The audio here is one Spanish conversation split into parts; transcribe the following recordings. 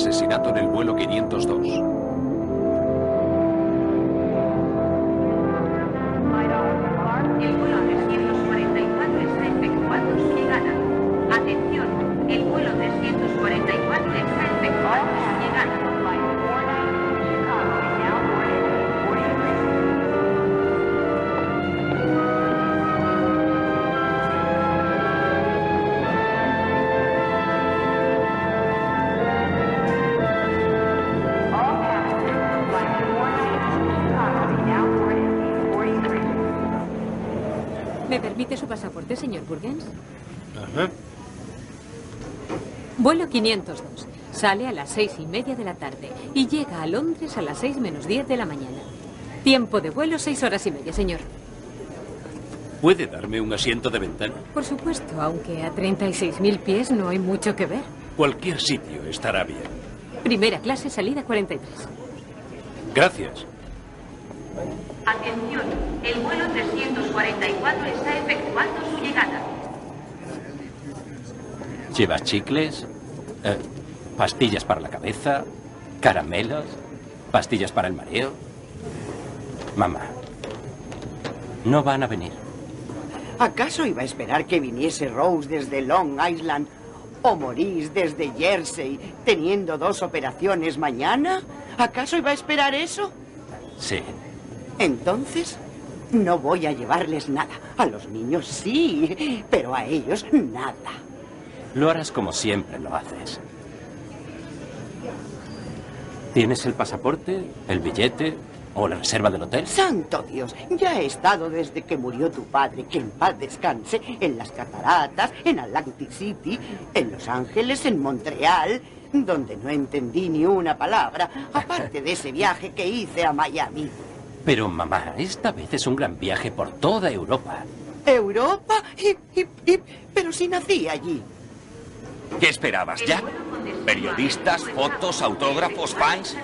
asesinato en el vuelo 502. Burgens? Ajá. Vuelo 502. Sale a las seis y media de la tarde y llega a Londres a las seis menos diez de la mañana. Tiempo de vuelo seis horas y media, señor. ¿Puede darme un asiento de ventana? Por supuesto, aunque a 36.000 pies no hay mucho que ver. Cualquier sitio estará bien. Primera clase, salida 43. Gracias. Atención, el vuelo 344 está efectuando su ¿Llevas chicles? Eh, ¿Pastillas para la cabeza? ¿Caramelos? ¿Pastillas para el mareo? Mamá, no van a venir. ¿Acaso iba a esperar que viniese Rose desde Long Island o Maurice desde Jersey teniendo dos operaciones mañana? ¿Acaso iba a esperar eso? Sí. Entonces, no voy a llevarles nada. A los niños sí, pero a ellos nada. Lo harás como siempre lo haces. ¿Tienes el pasaporte, el billete o la reserva del hotel? Santo Dios, ya he estado desde que murió tu padre, que en paz descanse, en las cataratas, en Atlantic City, en Los Ángeles, en Montreal, donde no entendí ni una palabra, aparte de ese viaje que hice a Miami. Pero mamá, esta vez es un gran viaje por toda Europa. ¿Europa? Hip, hip, hip. Pero si nací allí. ¿Qué esperabas, Jack? ¿Periodistas, fotos, autógrafos, fans?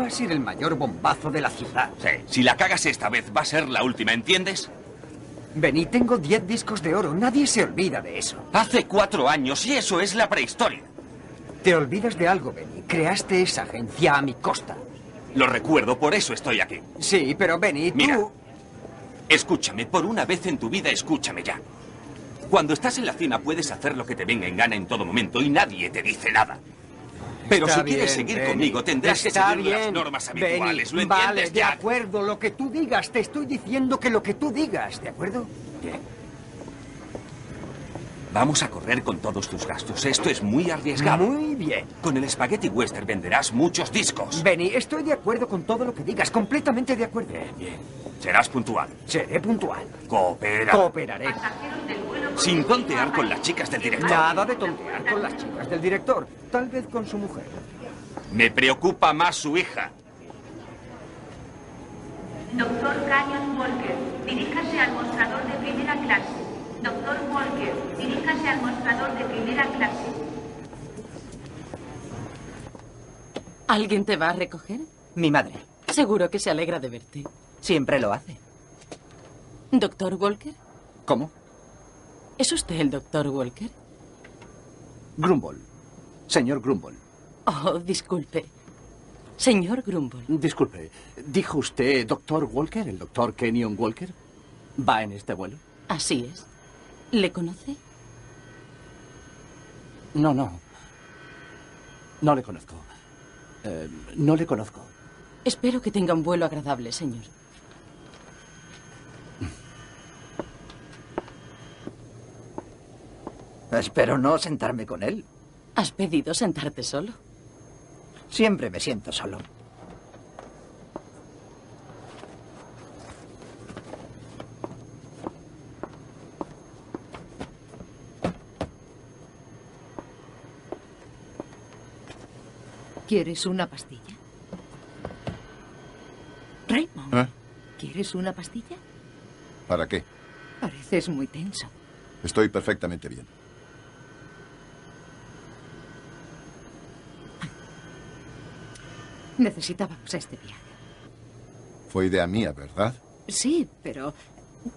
Va a ser el mayor bombazo de la ciudad. Sí, si la cagas esta vez va a ser la última, ¿entiendes? Vení, tengo 10 discos de oro. Nadie se olvida de eso. Hace cuatro años y eso es la prehistoria. Te olvidas de algo, Benny. Creaste esa agencia a mi costa. Lo recuerdo, por eso estoy aquí. Sí, pero Benny, tú... Mira, escúchame, por una vez en tu vida, escúchame ya. Cuando estás en la cima puedes hacer lo que te venga en gana en todo momento y nadie te dice nada. Pero Está si quieres bien, seguir Benny. conmigo tendrás que seguir las normas Benny. habituales. ¿Lo Vale, entiendes, de Jack? acuerdo, lo que tú digas. Te estoy diciendo que lo que tú digas, ¿de acuerdo? Vamos a correr con todos tus gastos. Esto es muy arriesgado. Muy bien. Con el Spaghetti Western venderás muchos discos. Benny, estoy de acuerdo con todo lo que digas. Completamente de acuerdo. Bien, bien. Serás puntual. Seré puntual. Coopera. Cooperaré. Sin tontear con las chicas del director. Nada de tontear con las chicas del director. Tal vez con su mujer. Me preocupa más su hija. Doctor Canyon Walker, diríjase al mostrador de primera clase. Doctor Walker, diríjase al mostrador de primera clase. ¿Alguien te va a recoger? Mi madre. Seguro que se alegra de verte. Siempre lo hace. ¿Doctor Walker? ¿Cómo? ¿Es usted el doctor Walker? Grumble. Señor Grumble. Oh, disculpe. Señor Grumble. Disculpe, ¿dijo usted doctor Walker, el doctor Kenyon Walker? ¿Va en este vuelo? Así es. ¿Le conoce? No, no. No le conozco. Eh, no le conozco. Espero que tenga un vuelo agradable, señor. Espero no sentarme con él. ¿Has pedido sentarte solo? Siempre me siento solo. ¿Quieres una pastilla? Raymond, ¿Eh? ¿quieres una pastilla? ¿Para qué? Pareces muy tenso. Estoy perfectamente bien. Necesitábamos este viaje. Fue idea mía, ¿verdad? Sí, pero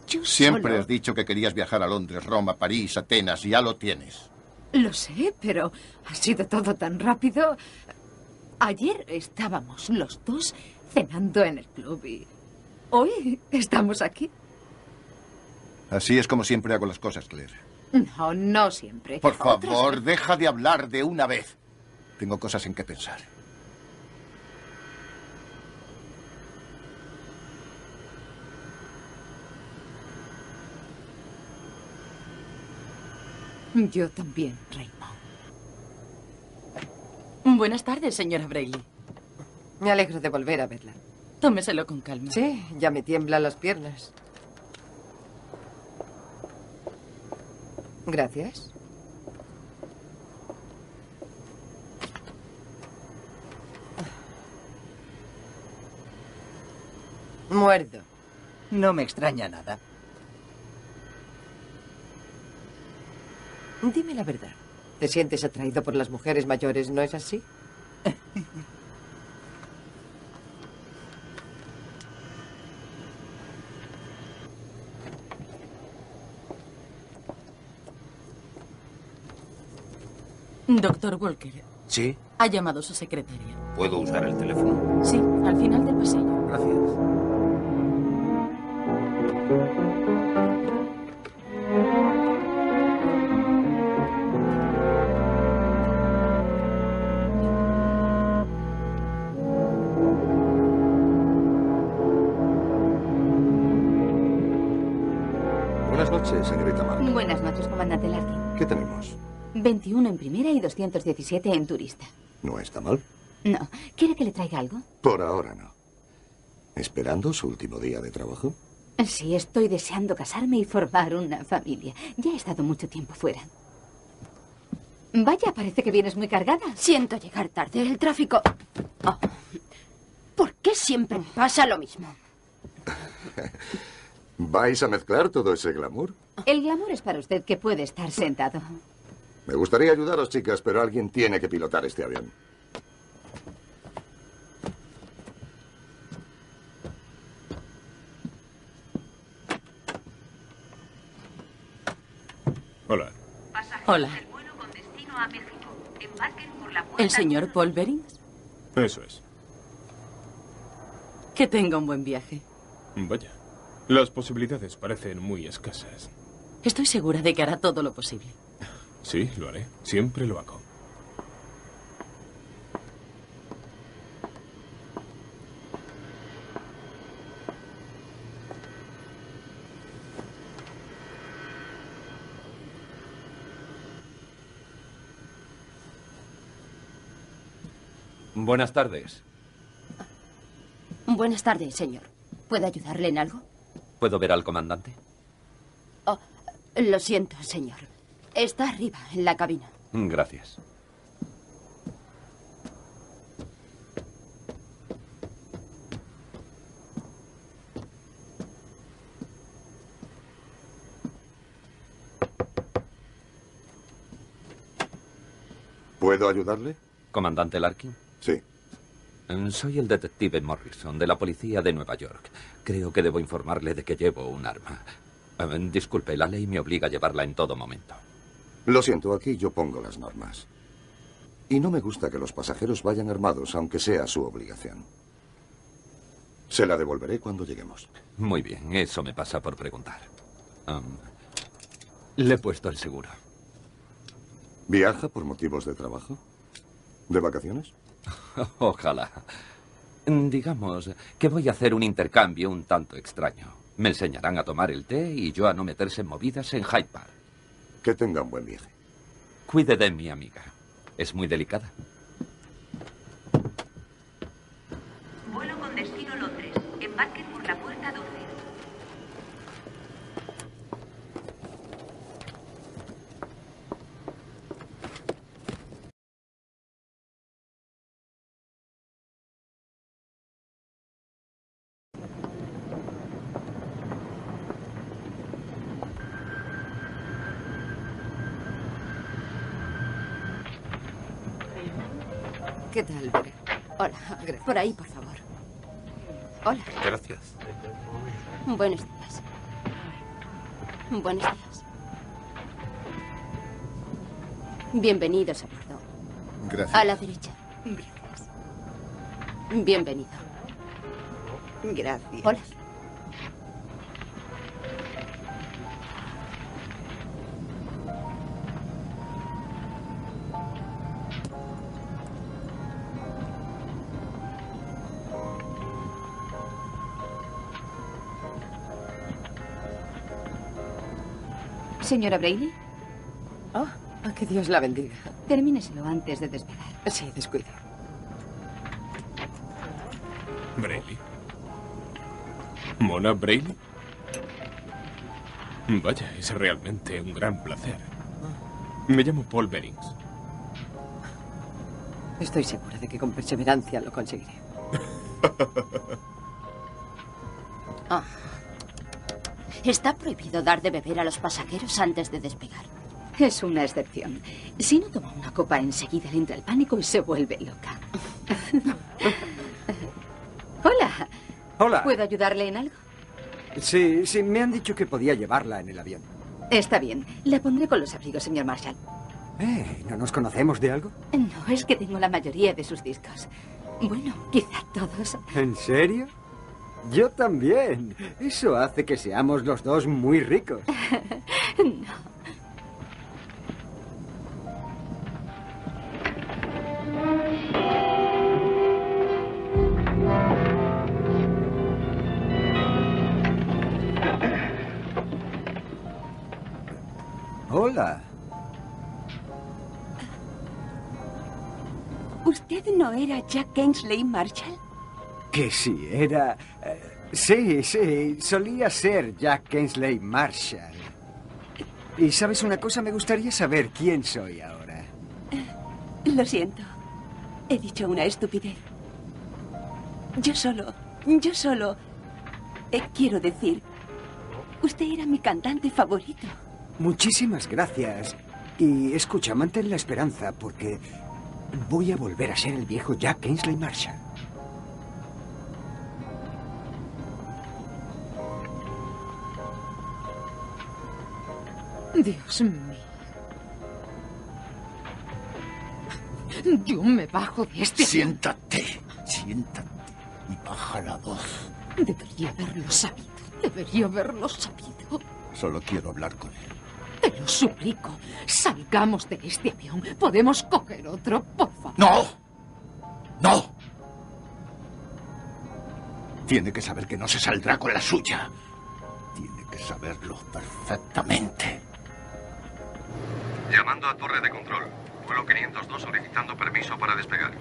yo Siempre solo- has dicho que querías viajar a Londres, Roma, París, Atenas, y ya lo tienes. Lo sé, pero ha sido todo tan rápido. Ayer estábamos los dos cenando en el club y hoy estamos aquí. Así es como siempre hago las cosas, Claire. No, no siempre. Por Otras favor, deja de hablar de una vez. Tengo cosas en que pensar. Yo también, Raymond. Buenas tardes, señora Brayley. Me alegro de volver a verla. Tómeselo con calma. Sí, ya me tiemblan las piernas. Gracias. Muerdo. No me extraña nada. Dime la verdad. ¿Te sientes atraído por las mujeres mayores, no es así? Doctor Walker, ¿Sí? ha llamado su secretaria. ¿Puedo usar el teléfono? Sí, al final del pasillo. Gracias. Mark. Buenas noches, comandante Larkin. ¿Qué tenemos? 21 en primera y 217 en turista. No está mal. No. ¿Quiere que le traiga algo? Por ahora no. ¿Esperando su último día de trabajo? Sí, estoy deseando casarme y formar una familia. Ya he estado mucho tiempo fuera. Vaya, parece que vienes muy cargada. Siento llegar tarde. El tráfico. Oh. ¿Por qué siempre pasa lo mismo? ¿Vais a mezclar todo ese glamour? El glamour es para usted que puede estar sentado. Me gustaría ayudaros, chicas, pero alguien tiene que pilotar este avión. Hola. Hola. del vuelo con destino a México. Embarquen por la puerta ¿El señor Paul Berings? Eso es. Que tenga un buen viaje. Vaya. Las posibilidades parecen muy escasas. Estoy segura de que hará todo lo posible. Sí, lo haré. Siempre lo hago. Buenas tardes. Buenas tardes, señor. ¿Puedo ayudarle en algo? ¿Puedo ver al comandante? Lo siento, señor. Está arriba, en la cabina. Gracias. ¿Puedo ayudarle? ¿Comandante Larkin? Sí. Soy el detective Morrison, de la policía de Nueva York. Creo que debo informarle de que llevo un arma. Eh, disculpe, la ley me obliga a llevarla en todo momento. Lo siento, aquí yo pongo las normas. Y no me gusta que los pasajeros vayan armados, aunque sea su obligación. Se la devolveré cuando lleguemos. Muy bien, eso me pasa por preguntar. Le he puesto el seguro. ¿Viaja por motivos de trabajo? ¿De vacaciones? Ojalá. Digamos que voy a hacer un intercambio un tanto extraño. Me enseñarán a tomar el té y yo a no meterse en movidas en Hyde Park. Que tenga un buen viaje. Cuide de mi amiga. Es muy delicada. Vuelo con destino Londres. Embarquen por la puerta 12. ¿Qué tal, Vera? Hola. Por ahí, por favor. Hola. Gracias. Buenos días. Buenos días. Bienvenidos a bordo. Gracias. A la derecha. Bienvenido. Gracias. Hola. Señora Brayley, Oh, que Dios la bendiga. termíneselo antes de despegar. Sí, descuide. Brayley. ¿Mona Brayley? Vaya, es realmente un gran placer. Me llamo Paul Bennings. Estoy segura de que con perseverancia lo conseguiré. Está prohibido dar de beber a los pasajeros antes de despegar. Es una excepción. Si no toma una copa enseguida le entra el pánico y se vuelve loca. Hola. Hola. ¿Puedo ayudarle en algo? Sí, sí, me han dicho que podía llevarla en el avión. Está bien. La pondré con los abrigos, señor Marshall. Eh, ¿no nos conocemos de algo? No, es que tengo la mayoría de sus discos. Bueno, quizá todos. ¿En serio? Yo también. Eso hace que seamos los dos muy ricos. no. Hola. ¿Usted no era Jack Kingsley Marshall? Que sí, era... eh, sí, sí, solía ser Jack Kensley Marshall. Y sabes una cosa, me gustaría saber quién soy ahora. Lo siento. He dicho una estupidez. Yo solo, yo solo... eh, quiero decir, usted era mi cantante favorito. Muchísimas gracias. Y escucha, mantén la esperanza, porque voy a volver a ser el viejo Jack Kingsley Marshall. Dios mío. Yo me bajo de este... Siéntate, siéntate y baja la voz. Debería haberlo sabido. Debería haberlo sabido. Solo quiero hablar con él. Te lo suplico. Salgamos de este avión. Podemos coger otro, por favor. ¡No! ¡No! Tiene que saber que no se saldrá con la suya. Tiene que saberlo perfectamente. Llamando a torre de control. Vuelo 502 solicitando permiso para despegar.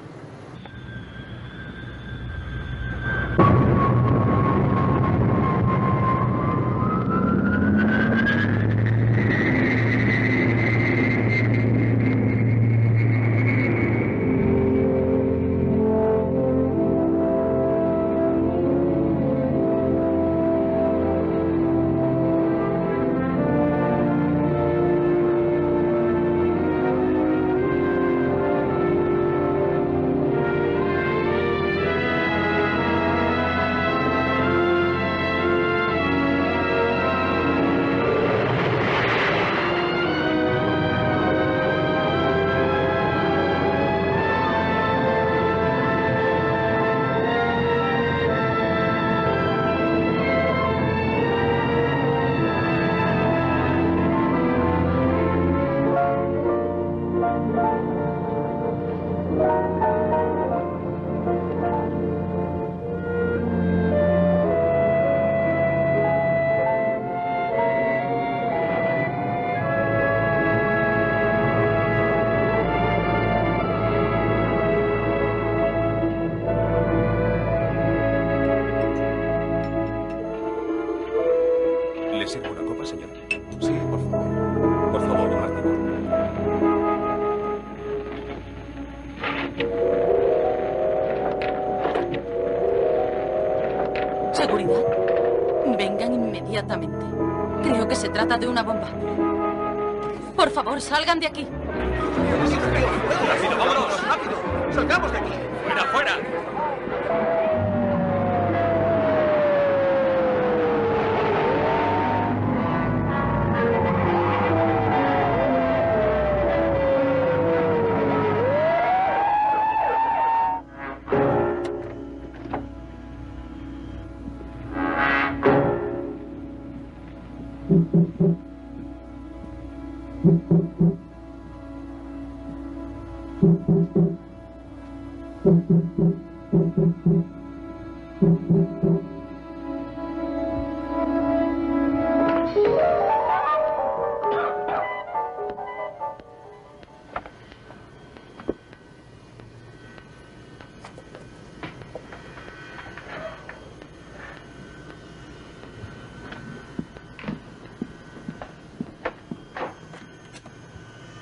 Salgan de aquí.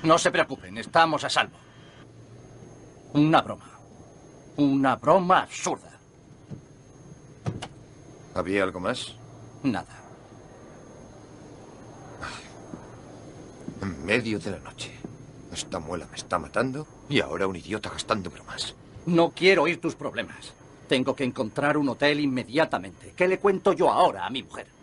No se preocupen, estamos a salvo. Una broma. Una broma absurda. ¿Había algo más? Nada. En medio de la noche. Esta muela me está matando y ahora un idiota gastando bromas. No quiero oír tus problemas. Tengo que encontrar un hotel inmediatamente. ¿Qué le cuento yo ahora a mi mujer?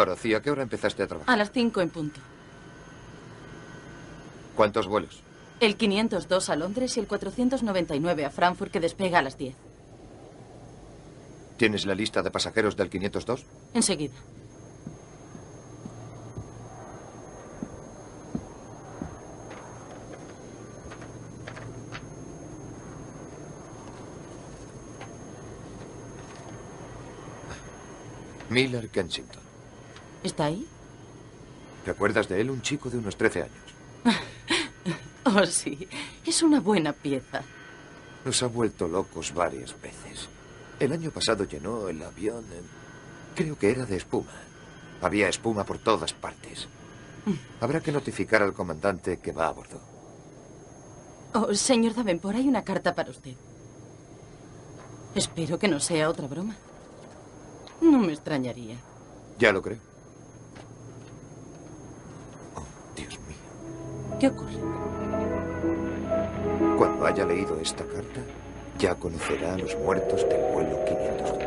Dorothy, ¿a qué hora empezaste a trabajar? A las 5 en punto. ¿Cuántos vuelos? El 502 a Londres y el 499 a Frankfurt que despega a las 10. ¿Tienes la lista de pasajeros del 502? Enseguida. Miller Kensington. ¿Está ahí? ¿Te acuerdas de él? Un chico de unos 13 años. Oh, sí. Es una buena pieza. Nos ha vuelto locos varias veces. El año pasado llenó el avión. en- Creo que era de espuma. Había espuma por todas partes. Habrá que notificar al comandante que va a bordo. Oh, señor Davenport, hay una carta para usted. Espero que no sea otra broma. No me extrañaría. Ya lo creo. ¿Qué ocurre? Cuando haya leído esta carta, ya conocerá a los muertos del vuelo 502.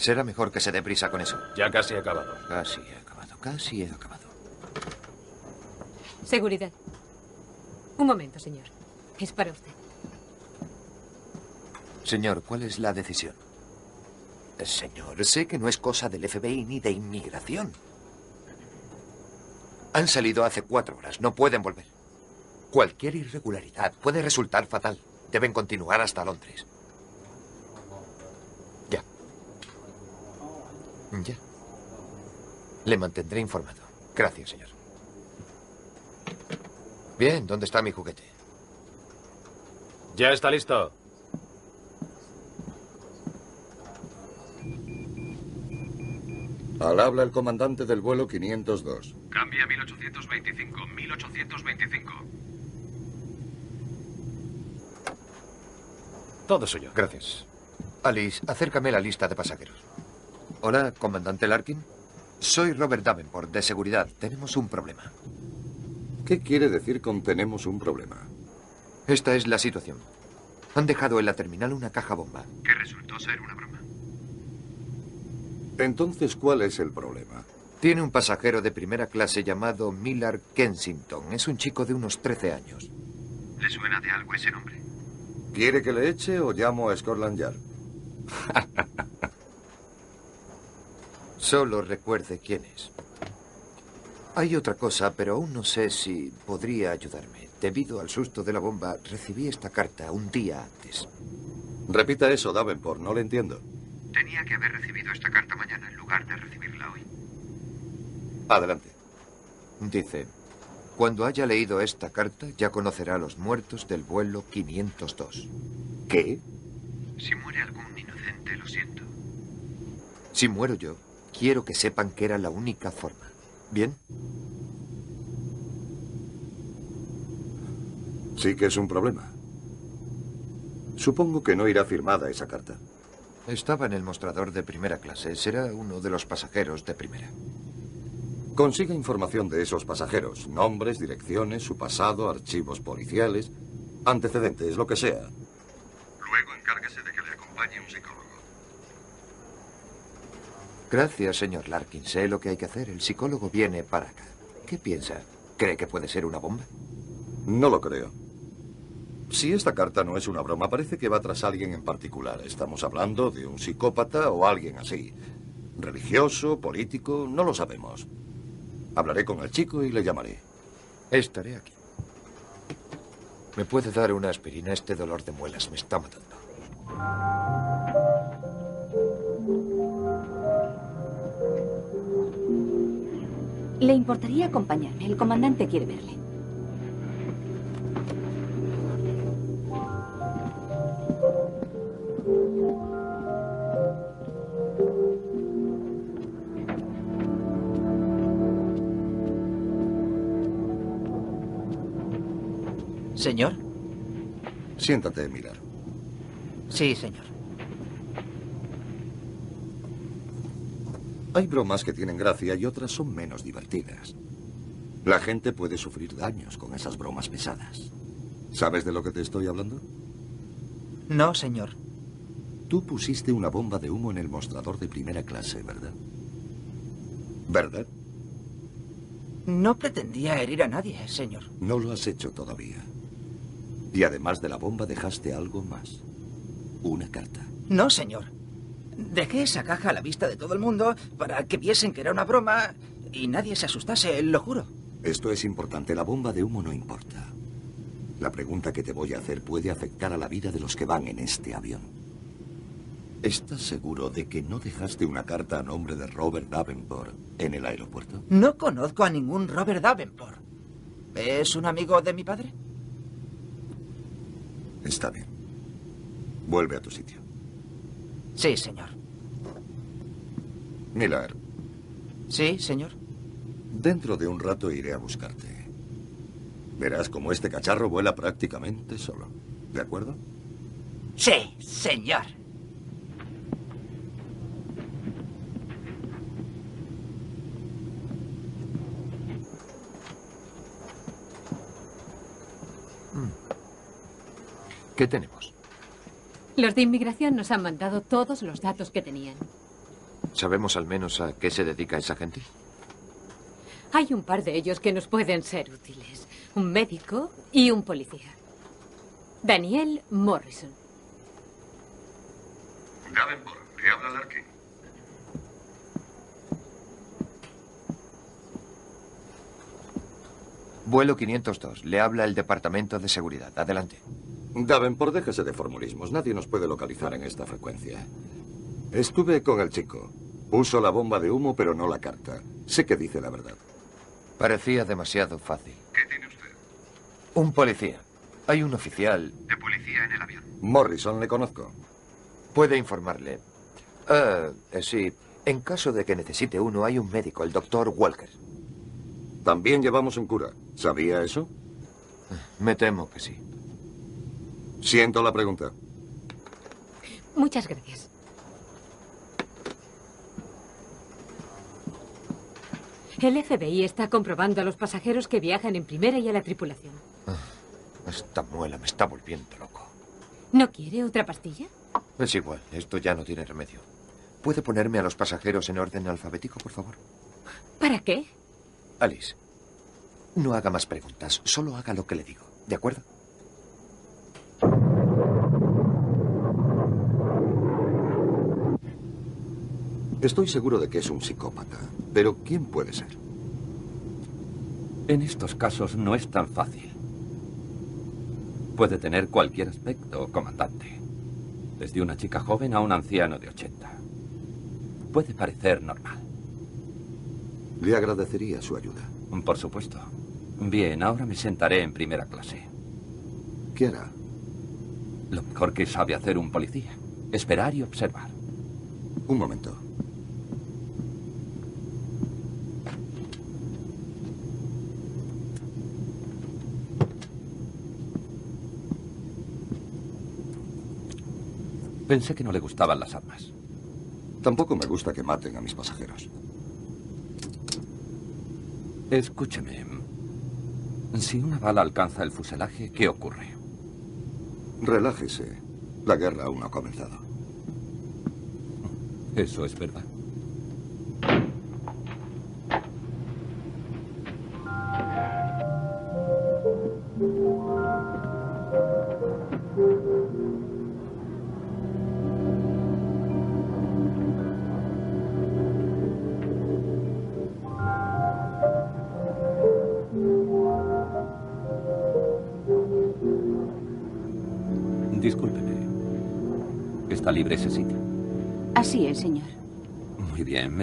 Será mejor que se dé prisa con eso. Ya casi he acabado. Casi he acabado, casi he acabado. Seguridad. Un momento, señor. Es para usted. Señor, ¿cuál es la decisión? Eh, Señor, sé que no es cosa del FBI ni de inmigración. Han salido hace cuatro horas, no pueden volver. Cualquier irregularidad puede resultar fatal. Deben continuar hasta Londres. Ya. Le mantendré informado. Gracias, señor. Bien, ¿dónde está mi juguete? Ya está listo. Al habla el comandante del vuelo 502. Cambia 1825, 1825. Todo suyo. Gracias. Alice, acércame la lista de pasajeros. Hola, comandante Larkin. Soy Robert Davenport, de seguridad. Tenemos un problema. ¿Qué quiere decir con tenemos un problema? Esta es la situación. Han dejado en la terminal una caja bomba. Que resultó ser una broma. Entonces, ¿cuál es el problema? Tiene un pasajero de primera clase llamado Miller Kensington. Es un chico de unos 13 años. ¿Le suena de algo ese nombre? ¿Quiere que le eche o llamo a Scotland Yard? Solo recuerde quién es. Hay otra cosa, pero aún no sé si podría ayudarme. Debido al susto de la bomba, recibí esta carta un día antes. Repita eso, Davenport, no le entiendo. Tenía que haber recibido esta carta mañana en lugar de recibirla hoy. Adelante. Dice, cuando haya leído esta carta, ya conocerá a los muertos del vuelo 502. ¿Qué? Si muere algún inocente, lo siento. Si muero yo, quiero que sepan que era la única forma. ¿Bien? Sí que es un problema. Supongo que no irá firmada esa carta. Estaba en el mostrador de primera clase. Será uno de los pasajeros de primera. Consiga información de esos pasajeros. Nombres, direcciones, su pasado, archivos policiales, antecedentes, lo que sea. Luego encárguese de que le acompañe un psicólogo. Gracias, señor Larkin. Sé lo que hay que hacer. El psicólogo viene para acá. ¿Qué piensa? ¿Cree que puede ser una bomba? No lo creo. Si esta carta no es una broma, parece que va tras alguien en particular. Estamos hablando de un psicópata o alguien así. Religioso, político, no lo sabemos. Hablaré con el chico y le llamaré. Estaré aquí. ¿Me puede dar una aspirina? Este dolor de muelas me está matando. ¿Le importaría acompañarme? El comandante quiere verle. Señor. Siéntate, Miller. Sí, señor. Hay bromas que tienen gracia y otras son menos divertidas. La gente puede sufrir daños con esas bromas pesadas. ¿Sabes de lo que te estoy hablando? No, señor. Tú pusiste una bomba de humo en el mostrador de primera clase, ¿verdad? ¿Verdad? No pretendía herir a nadie, señor. No lo has hecho todavía. Y además de la bomba dejaste algo más. Una carta. No, señor. Dejé esa caja a la vista de todo el mundo para que viesen que era una broma y nadie se asustase, lo juro. Esto es importante. La bomba de humo no importa. La pregunta que te voy a hacer puede afectar a la vida de los que van en este avión. ¿Estás seguro de que no dejaste una carta a nombre de Robert Davenport en el aeropuerto? No conozco a ningún Robert Davenport. ¿Es un amigo de mi padre? Está bien. Vuelve a tu sitio. Sí, señor. Miller, Sí, señor. dentro de un rato iré a buscarte. Verás como este cacharro vuela prácticamente solo. ¿De acuerdo? Sí, señor. ¿Qué tenemos? Los de inmigración nos han mandado todos los datos que tenían. ¿Sabemos al menos a qué se dedica esa gente? Hay un par de ellos que nos pueden ser útiles. Un médico y un policía. Daniel Morrison. Davenport, le habla Larkin. Vuelo 502. Le habla el Departamento de Seguridad. Adelante. Davenport, déjese de formulismos. Nadie nos puede localizar en esta frecuencia. Estuve con el chico. Puso la bomba de humo, pero no la carta. Sé que dice la verdad. Parecía demasiado fácil. ¿Qué tiene usted? Un policía. Hay un oficial. De policía en el avión. Morrison, le conozco. Puede informarle. Ah, eh, sí. En caso de que necesite uno, hay un médico, el doctor Walker. También llevamos un cura. ¿Sabía eso? Me temo que sí. Siento la pregunta. Muchas gracias. El FBI está comprobando a los pasajeros que viajan en primera y a la tripulación. Esta muela me está volviendo loco. ¿No quiere otra pastilla? Es igual, esto ya no tiene remedio. ¿Puede ponerme a los pasajeros en orden alfabético, por favor? ¿Para qué? Alice, no haga más preguntas, solo haga lo que le digo, ¿de acuerdo? Estoy seguro de que es un psicópata. Pero ¿quién puede ser? En estos casos no es tan fácil. Puede tener cualquier aspecto, comandante. Desde una chica joven a un anciano de 80. Puede parecer normal. Le agradecería su ayuda. Por supuesto. Bien, ahora me sentaré en primera clase. ¿Qué hará? Lo mejor que sabe hacer un policía. Esperar y observar. Un momento. Pensé que no le gustaban las armas. Tampoco me gusta que maten a mis pasajeros. Escúcheme. Si una bala alcanza el fuselaje, ¿qué ocurre? Relájese. La guerra aún no ha comenzado. Eso es verdad.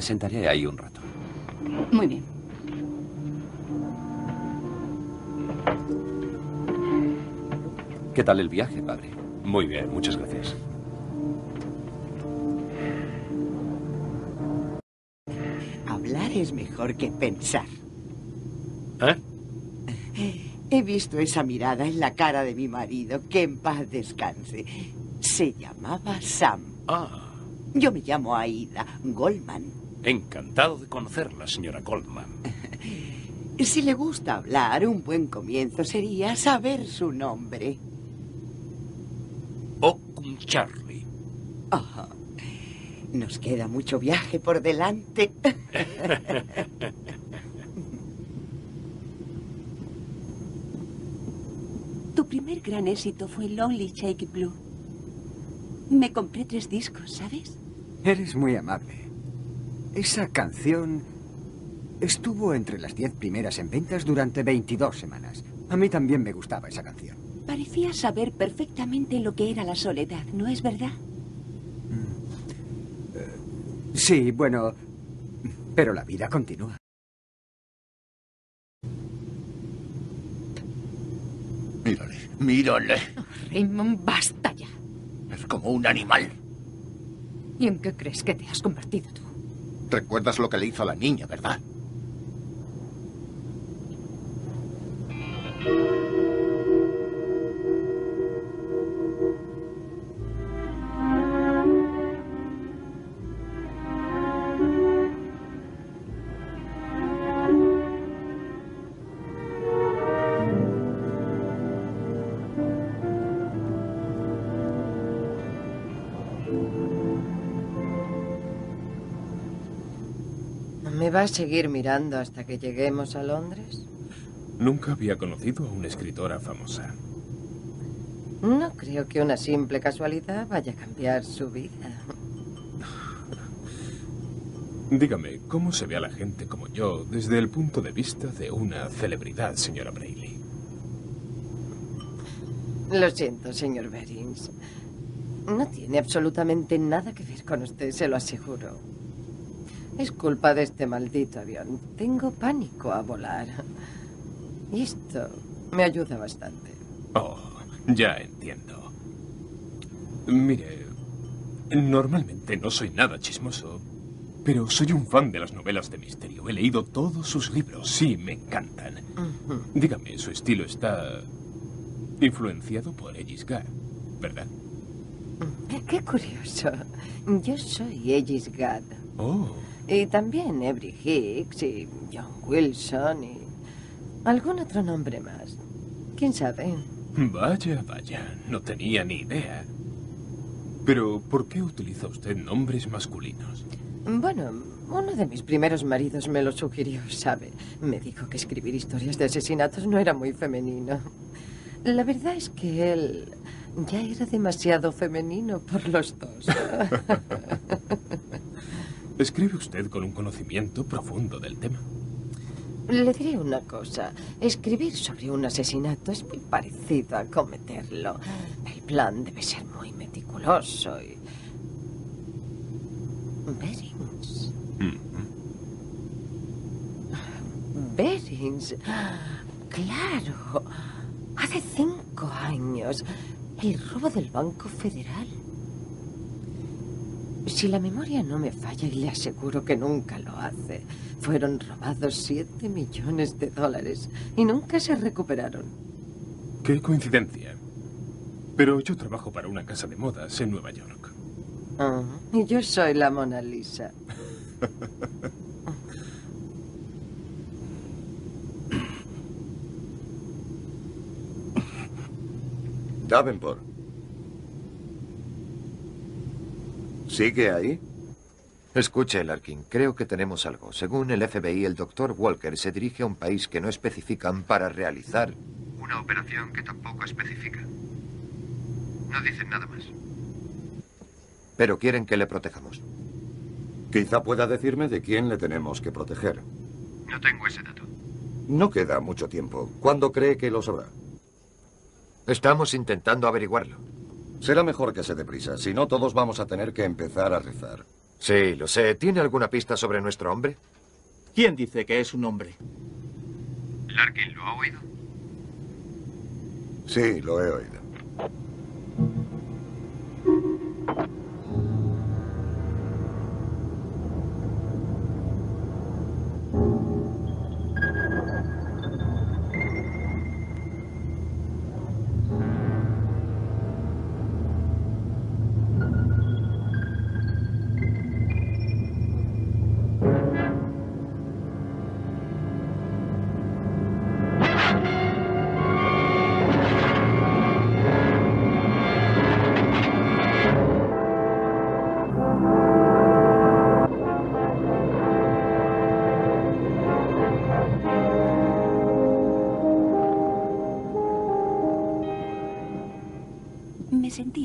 Sentaré ahí un rato. Muy bien. ¿Qué tal el viaje, padre? Muy bien, muchas gracias. Hablar es mejor que pensar. ¿Eh? He visto esa mirada en la cara de mi marido, que en paz descanse. Se llamaba Sam. Ah, Yo me llamo Aida Goldman. Encantado de conocerla, señora Goldman. Si le gusta hablar, un buen comienzo sería saber su nombre. Okun Charlie. Ah, nos queda mucho viaje por delante. Tu primer gran éxito fue Lonely Shake Blue. Me compré tres discos, ¿sabes? Eres muy amable. Esa canción estuvo entre las diez primeras en ventas durante 22 semanas. A mí también me gustaba esa canción. Parecías saber perfectamente lo que era la soledad, ¿no es verdad? Sí, bueno, pero la vida continúa. Mírale, mírale. Raymond, basta ya. Es como un animal. ¿Y en qué crees que te has convertido tú? Recuerdas lo que le hizo a la niña, ¿verdad? ¿Me va a seguir mirando hasta que lleguemos a Londres? Nunca había conocido a una escritora famosa. No creo que una simple casualidad vaya a cambiar su vida. Dígame, ¿cómo se ve a la gente como yo desde el punto de vista de una celebridad, señora Brayley? Lo siento, señor Berings. No tiene absolutamente nada que ver con usted, se lo aseguro. Es culpa de este maldito avión. Tengo pánico a volar. Y esto me ayuda bastante. Oh, ya entiendo. Mire, normalmente no soy nada chismoso, pero soy un fan de las novelas de misterio. He leído todos sus libros, sí, me encantan. Dígame, su estilo está influenciado por Aegis Gad, ¿verdad? Qué curioso. Yo soy Aegis Gad. Oh, Y también Avery Hicks y John Wilson y algún otro nombre más. ¿Quién sabe? vaya, vaya, no tenía ni idea. Pero, ¿por qué utiliza usted nombres masculinos? Bueno, uno de mis primeros maridos me lo sugirió, ¿sabe? Me dijo que escribir historias de asesinatos no era muy femenino. La verdad es que él ya era demasiado femenino por los dos. Escribe usted con un conocimiento profundo del tema. Le diré una cosa. Escribir sobre un asesinato es muy parecido a cometerlo. El plan debe ser muy meticuloso y... Berings. Berings. Claro. Hace cinco años. El robo del Banco Federal. Si la memoria no me falla, y le aseguro que nunca lo hace, fueron robados siete millones de dólares y nunca se recuperaron. Qué coincidencia. Pero yo trabajo para una casa de modas en Nueva York. Ah, y yo soy la Mona Lisa. Davenport. ¿Sigue ahí? Escuche, Larkin, creo que tenemos algo. Según el FBI, el doctor Walker se dirige a un país que no especifican para realizar una operación que tampoco especifica. No dicen nada más. Pero quieren que le protejamos. Quizá pueda decirme de quién le tenemos que proteger. No tengo ese dato. No queda mucho tiempo. ¿Cuándo cree que lo sabrá? Estamos intentando averiguarlo. Será mejor que se dé prisa, si no todos vamos a tener que empezar a rezar. Sí, lo sé. ¿Tiene alguna pista sobre nuestro hombre? ¿Quién dice que es un hombre? ¿Larkin lo ha oído? Sí, lo he oído.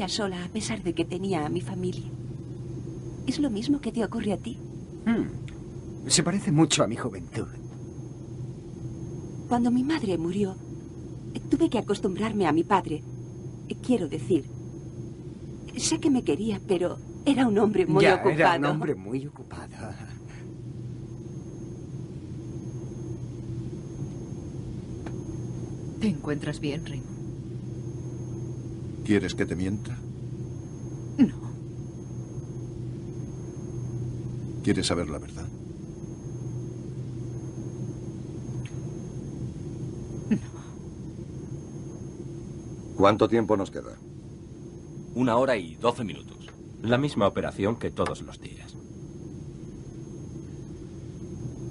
Sentía sola a pesar de que tenía a mi familia. ¿Es lo mismo que te ocurre a ti? Hmm. Se parece mucho a mi juventud. Cuando mi madre murió, tuve que acostumbrarme a mi padre. Quiero decir, sé que me quería, pero era un hombre muy ya, ocupado. era un hombre muy ocupado. ¿Te encuentras bien, Raymond? ¿Quieres que te mienta? No. ¿Quieres saber la verdad? ¿Cuánto tiempo nos queda? Una hora y doce minutos. La misma operación que todos los días.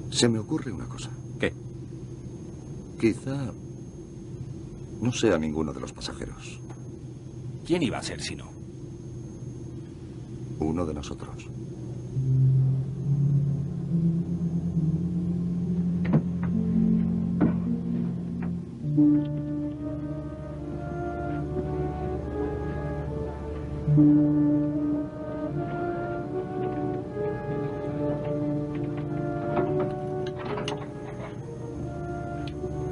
Se me ocurre una cosa. ¿Qué? Quizá no sea ninguno de los pasajeros. ¿Quién iba a ser si no? Uno de nosotros.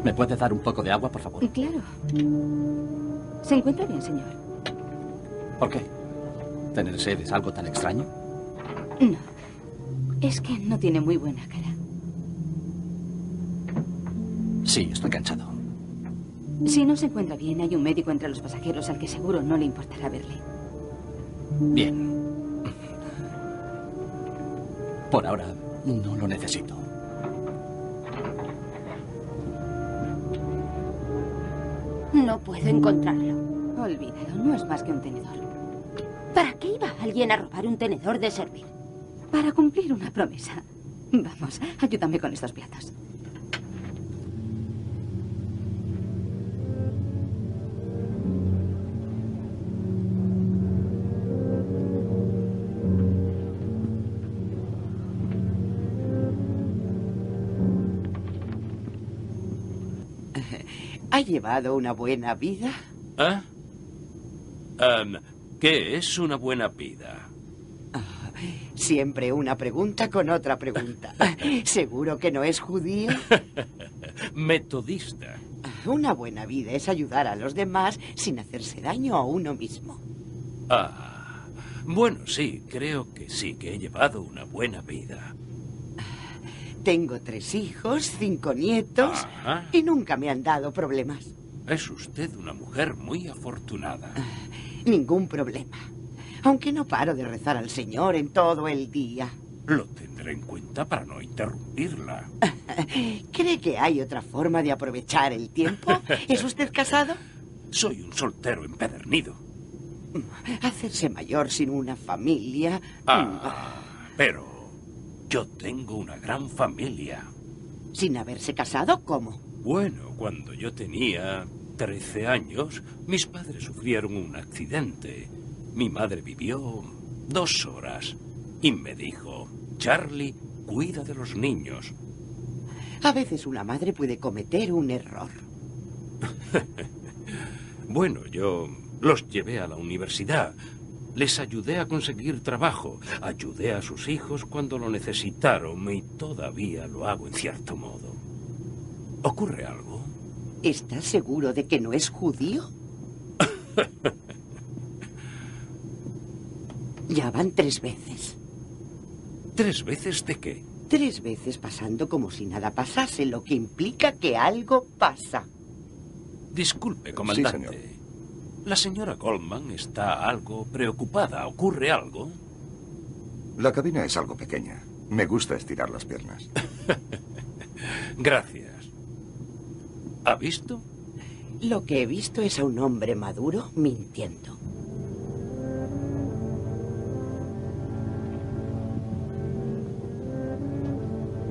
¿Me puede dar un poco de agua, por favor? Claro. ¿Se encuentra bien, señor? ¿Por qué? ¿Tener sed es algo tan extraño? No. Es que no tiene muy buena cara. Sí, estoy cansado. Si no se encuentra bien, hay un médico entre los pasajeros al que seguro no le importará verle. Bien. Por ahora, no lo necesito. No puedo encontrarlo. Olvídalo, no es más que un tenedor. ¿Para qué iba alguien a robar un tenedor de servir? Para cumplir una promesa. Vamos, ayúdame con estos platos. ¿Ha llevado una buena vida? ¿Ah? Em, ¿Qué es una buena vida? Siempre una pregunta con otra pregunta. ¿Seguro que no es judío? Metodista. Una buena vida es ayudar a los demás sin hacerse daño a uno mismo. Ah, bueno, sí, creo que sí, que he llevado una buena vida. Tengo tres hijos, cinco nietos Ajá. y nunca me han dado problemas. Es usted una mujer muy afortunada. Ningún problema. Aunque no paro de rezar al Señor en todo el día. Lo tendré en cuenta para no interrumpirla. ¿Cree que hay otra forma de aprovechar el tiempo? ¿Es usted casado? Soy un soltero empedernido. Hacerse mayor sin una familia. Ah, pero yo tengo una gran familia. ¿Sin haberse casado? ¿Cómo? Bueno, cuando yo tenía 13 años, mis padres sufrieron un accidente. Mi madre vivió dos horas y me dijo, Charlie, cuida de los niños. A veces una madre puede cometer un error. Bueno, yo los llevé a la universidad. Les ayudé a conseguir trabajo. Ayudé a sus hijos cuando lo necesitaron y todavía lo hago en cierto modo. ¿Ocurre algo? ¿Estás seguro de que no es judío? Ya van tres veces. ¿Tres veces de qué? Tres veces pasando como si nada pasase, lo que implica que algo pasa. Disculpe, comandante. La señora Goldman está algo preocupada. ¿Ocurre algo? La cabina es algo pequeña. Me gusta estirar las piernas. Gracias. ¿Ha visto? Lo que he visto es a un hombre maduro mintiendo.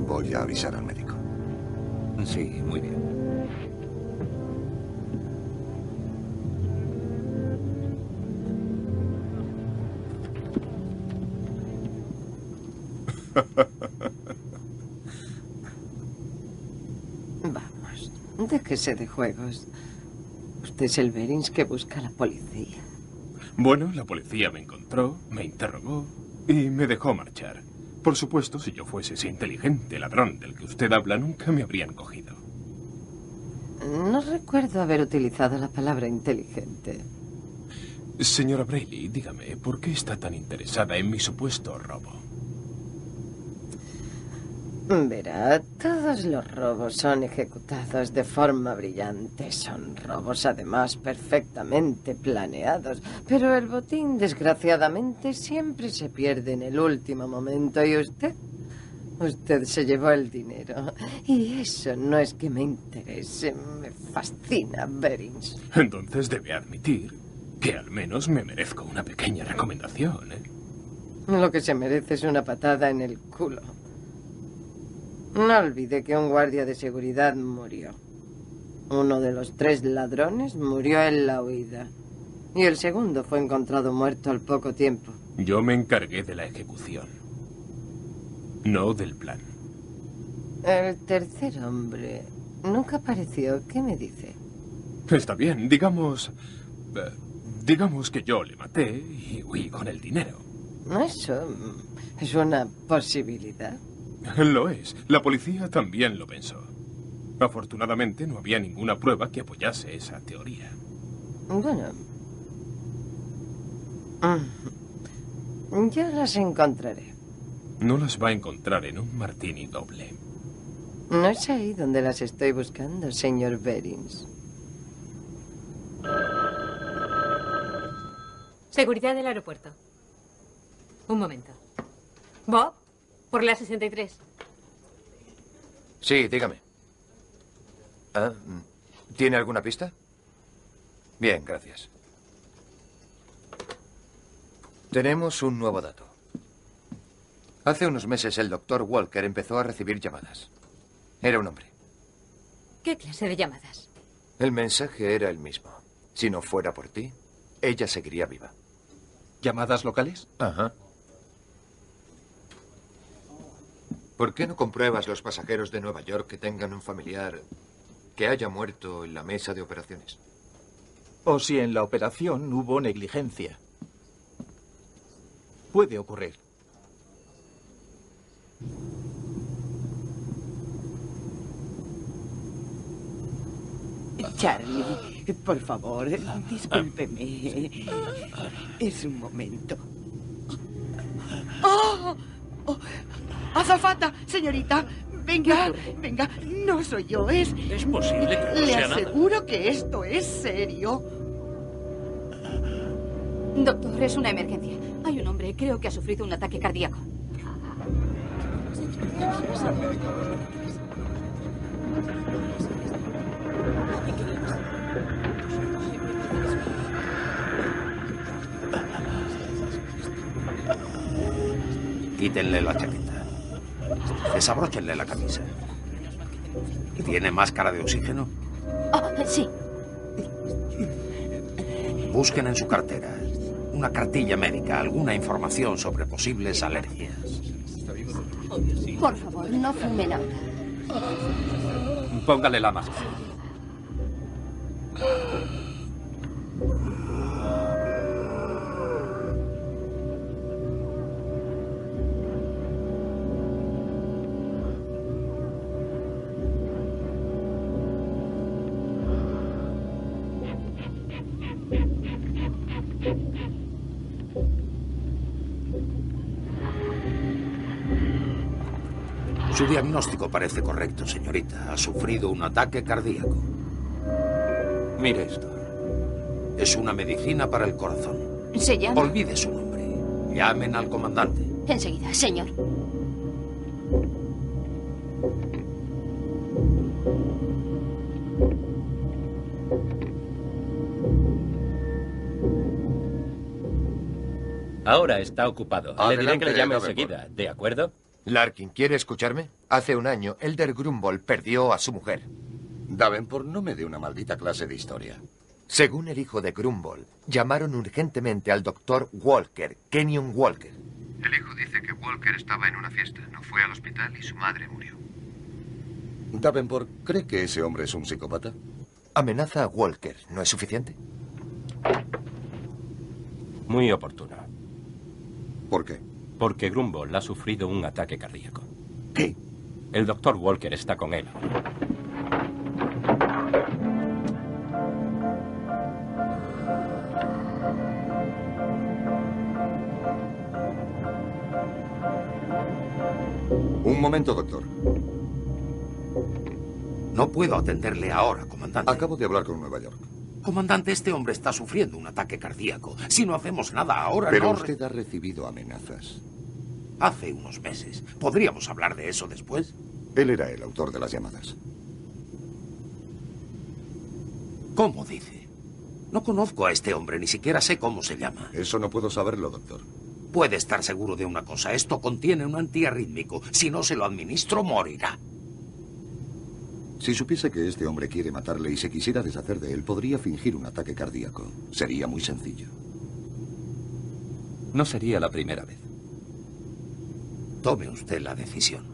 Voy a avisar al médico. Sí, muy bien. Vamos, déjese de juegos. Usted es el Berins que busca a la policía. Bueno, la policía me encontró, me interrogó y me dejó marchar. Por supuesto, si yo fuese ese inteligente ladrón del que usted habla, nunca me habrían cogido. No recuerdo haber utilizado la palabra inteligente. Señora Brayley, dígame, ¿por qué está tan interesada en mi supuesto robo? Verá, todos los robos son ejecutados de forma brillante. Son robos además perfectamente planeados. Pero el botín, desgraciadamente, siempre se pierde en el último momento. ¿Y usted? Usted se llevó el dinero. Y eso no es que me interese. Me fascina, Berings. Entonces debe admitir que al menos me merezco una pequeña recomendación, ¿eh? Lo que se merece es una patada en el culo. No olvide que un guardia de seguridad murió. Uno de los tres ladrones murió en la huida. Y el segundo fue encontrado muerto al poco tiempo. Yo me encargué de la ejecución. No del plan. El tercer hombre nunca apareció. ¿Qué me dice? Está bien, digamos... eh, digamos que yo le maté y huí con el dinero. Eso es una posibilidad. Lo es. La policía también lo pensó. Afortunadamente no había ninguna prueba que apoyase esa teoría. Bueno. Mm. Ya las encontraré. No las va a encontrar en un martini doble. No es ahí donde las estoy buscando, señor Berins. Seguridad del aeropuerto. Un momento. Bob, por la 63. Sí, dígame. Ah. ¿Tiene alguna pista? Bien, gracias. Tenemos un nuevo dato. Hace unos meses el doctor Walker empezó a recibir llamadas. Era un hombre. ¿Qué clase de llamadas? El mensaje era el mismo. Si no fuera por ti, ella seguiría viva. ¿Llamadas locales? Ajá. ¿Por qué no compruebas los pasajeros de Nueva York que tengan un familiar que haya muerto en la mesa de operaciones? O si en la operación hubo negligencia. Puede ocurrir. Charlie, por favor, discúlpeme. Es un momento. ¡Oh! ¡Oh! ¡Azafata, señorita! Venga, venga, no soy yo, es... Es posible que no Le sea nada. aseguro que esto es serio. Doctor, es una emergencia. Hay un hombre, creo que ha sufrido un ataque cardíaco. Quítenle la chaqueta. Desabróchenle la camisa. ¿Tiene máscara de oxígeno? Ah, sí. Busquen en su cartera una cartilla médica, alguna información sobre posibles alergias. Por favor, no fumen ahora. Póngale la máscara. Su diagnóstico parece correcto, señorita. Ha sufrido un ataque cardíaco. Mire esto. Es una medicina para el corazón. ¿Se llama? Olvide su nombre. Llamen al comandante. Enseguida, señor. Ahora está ocupado. le diré Adelante, que le llame enseguida, ¿de acuerdo? Larkin, ¿quiere escucharme? Hace un año, Elder Grumble perdió a su mujer. Davenport, no me dé una maldita clase de historia. Según el hijo de Grumble, llamaron urgentemente al doctor Walker, Kenyon Walker. El hijo dice que Walker estaba en una fiesta, no fue al hospital y su madre murió. Davenport, ¿cree que ese hombre es un psicópata? Amenaza a Walker, ¿no es suficiente? Muy oportuno. ¿Por qué? Porque Grumble ha sufrido un ataque cardíaco. ¿Qué? El doctor Walker está con él. Un momento, doctor. No puedo atenderle ahora, comandante. Acabo de hablar con Nueva York. Comandante, este hombre está sufriendo un ataque cardíaco. Si no hacemos nada ahora, Pero no... usted ha recibido amenazas. Hace unos meses. ¿Podríamos hablar de eso después? Él era el autor de las llamadas. ¿Cómo dice? No conozco a este hombre, ni siquiera sé cómo se llama. Eso no puedo saberlo, doctor. Puede estar seguro de una cosa. Esto contiene un antiarrítmico. Si no se lo administro, morirá. Si supiese que este hombre quiere matarle y se quisiera deshacer de él, podría fingir un ataque cardíaco. Sería muy sencillo. No sería la primera vez. Tome usted la decisión.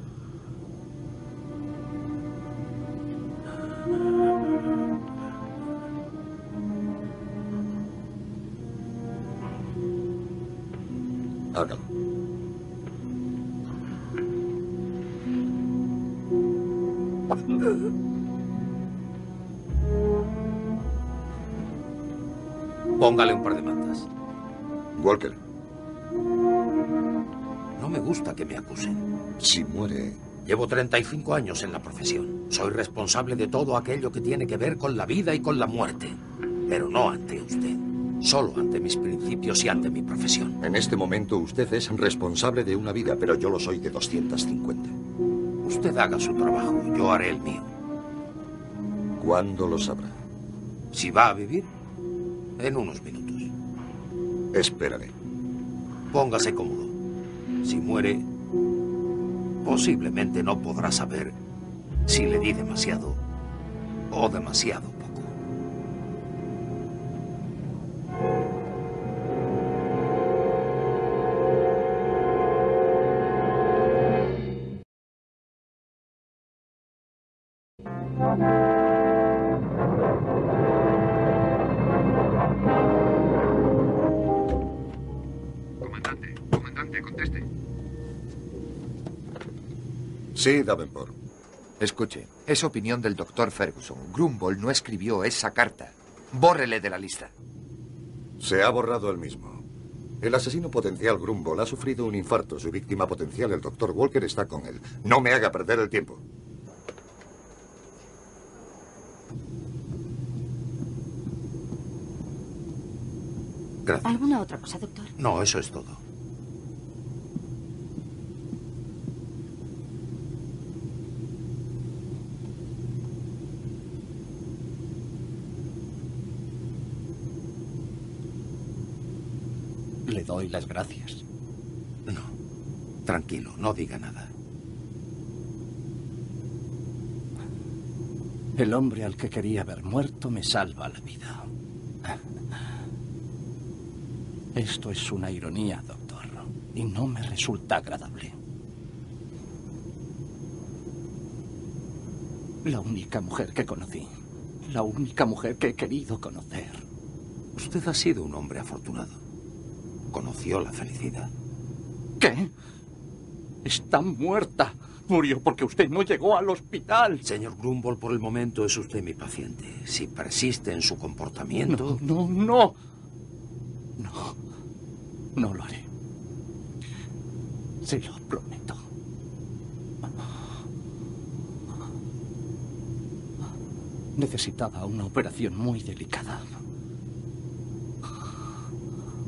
Hágalo. Póngale un par de mantas. Walker, No me gusta que me acusen. si muere, Llevo 35 años en la profesión. Soy responsable de todo aquello que tiene que ver con la vida y con la muerte. Pero no ante usted. Solo ante mis principios y ante mi profesión. en este momento usted es responsable de una vida, pero yo lo soy de 250. Usted haga su trabajo, yo haré el mío. ¿Cuándo lo sabrá? Si va a vivir, en unos minutos. Esperaré. Póngase cómodo. Si muere, posiblemente no podrá saber si le di demasiado o demasiado Sí, Davenport. Escuche, es opinión del doctor Ferguson. Grumble no escribió esa carta. Bórrele de la lista. Se ha borrado el mismo. El asesino potencial Grumble ha sufrido un infarto. Su víctima potencial, el doctor Walker, está con él. No me haga perder el tiempo. Gracias. ¿Alguna otra cosa, doctor? No, eso es todo. Le doy las gracias. No. Tranquilo, no diga nada. El hombre al que quería ver muerto me salva la vida. Esto es una ironía, doctor, y no me resulta agradable. La única mujer que conocí, la única mujer que he querido conocer. Usted ha sido un hombre afortunado conoció la felicidad. ¿Qué? Está muerta. Murió porque usted no llegó al hospital. Señor Grumble, por el momento es usted mi paciente. Si persiste en su comportamiento... No, no, no. No, no lo haré. Se lo prometo. Necesitaba una operación muy delicada.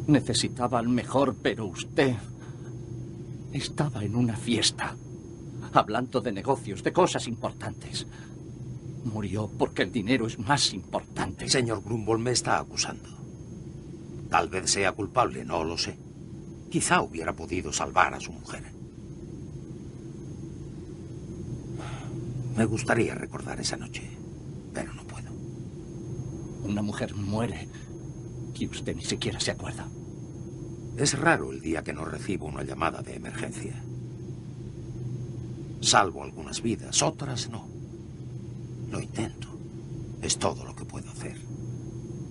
Necesitaba al mejor, pero usted estaba en una fiesta, hablando de negocios, de cosas importantes. Murió porque el dinero es más importante. Señor Grumble me está acusando. Tal vez sea culpable, no lo sé. Quizá hubiera podido salvar a su mujer. Me gustaría recordar esa noche, pero no puedo. Una mujer muere y usted ni siquiera se acuerda. Es raro el día que no recibo una llamada de emergencia. Salvo algunas vidas, otras no. Lo intento. Es todo lo que puedo hacer.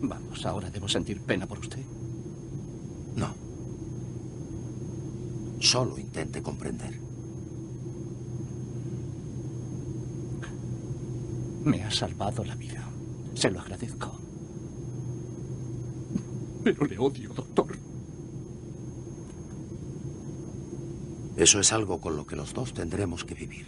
Vamos, ahora debo sentir pena por usted. No. Solo intente comprender. Me ha salvado la vida. Se lo agradezco. Pero le odio, doctor. Eso es algo con lo que los dos tendremos que vivir.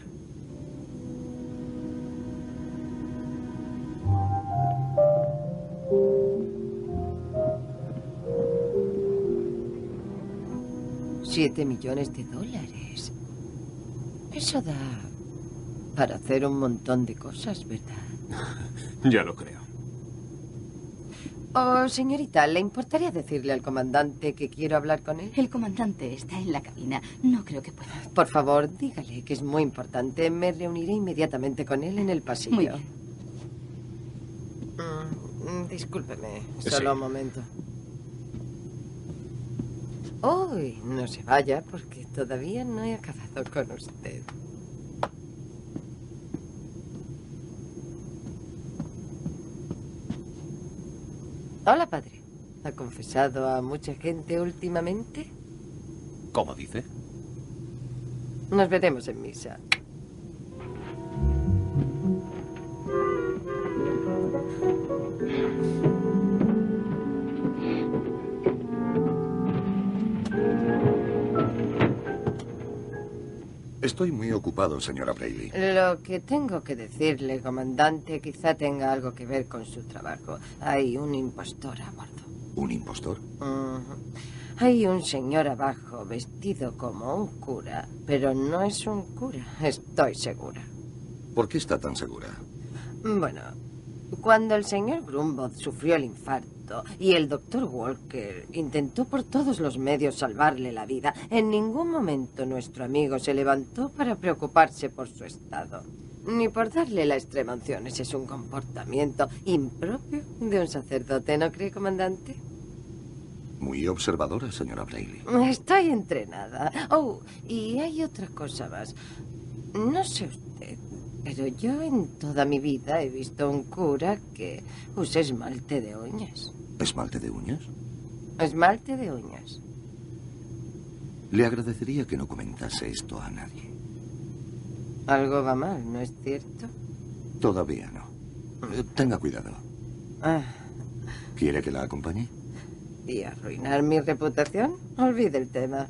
Siete millones de dólares. Eso da para hacer un montón de cosas, ¿verdad? Ya lo creo. Oh, señorita, ¿le importaría decirle al comandante que quiero hablar con él? El comandante está en la cabina. No creo que pueda. Por favor, dígale que es muy importante. Me reuniré inmediatamente con él en el pasillo. Muy bien. Mm, discúlpeme, Sí. solo un momento. Uy, no se vaya porque todavía no he acabado con usted. Hola, padre. ¿Ha confesado a mucha gente últimamente? ¿Cómo dice? Nos veremos en misa. Estoy muy ocupado, señora Brayley. Lo que tengo que decirle, comandante, quizá tenga algo que ver con su trabajo. Hay un impostor a bordo. ¿Un impostor? Hay un señor abajo vestido como un cura, pero no es un cura, estoy segura. ¿Por qué está tan segura? Bueno, cuando el señor Grumbod sufrió el infarto y el doctor Walker intentó por todos los medios salvarle la vida, en ningún momento nuestro amigo se levantó para preocuparse por su estado. Ni por darle la extrema unción. Ese es un comportamiento impropio de un sacerdote, ¿no cree, comandante? Muy observadora, señora Brayley. Estoy entrenada. Oh, y hay otra cosa más. No sé usted, pero yo en toda mi vida he visto un cura que usa esmalte de uñas. ¿Esmalte de uñas? Esmalte de uñas. Le agradecería que no comentase esto a nadie. Algo va mal, ¿no es cierto? Todavía no. Eh, tenga cuidado. Ah, ¿Quiere que la acompañe? ¿Y arruinar mi reputación? Olvide el tema.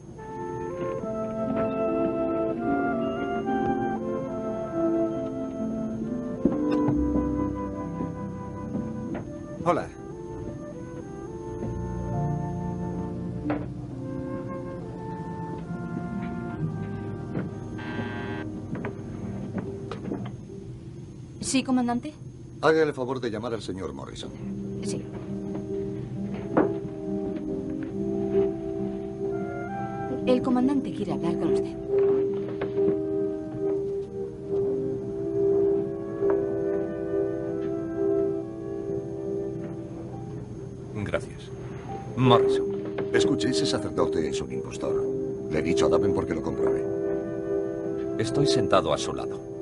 Comandante? Haga el favor de llamar al señor Morrison. Sí. El comandante quiere hablar con usted. Gracias. Morrison. Escuche, ese sacerdote es un impostor. Le he dicho a Davenport que lo compruebe. Estoy sentado a su lado.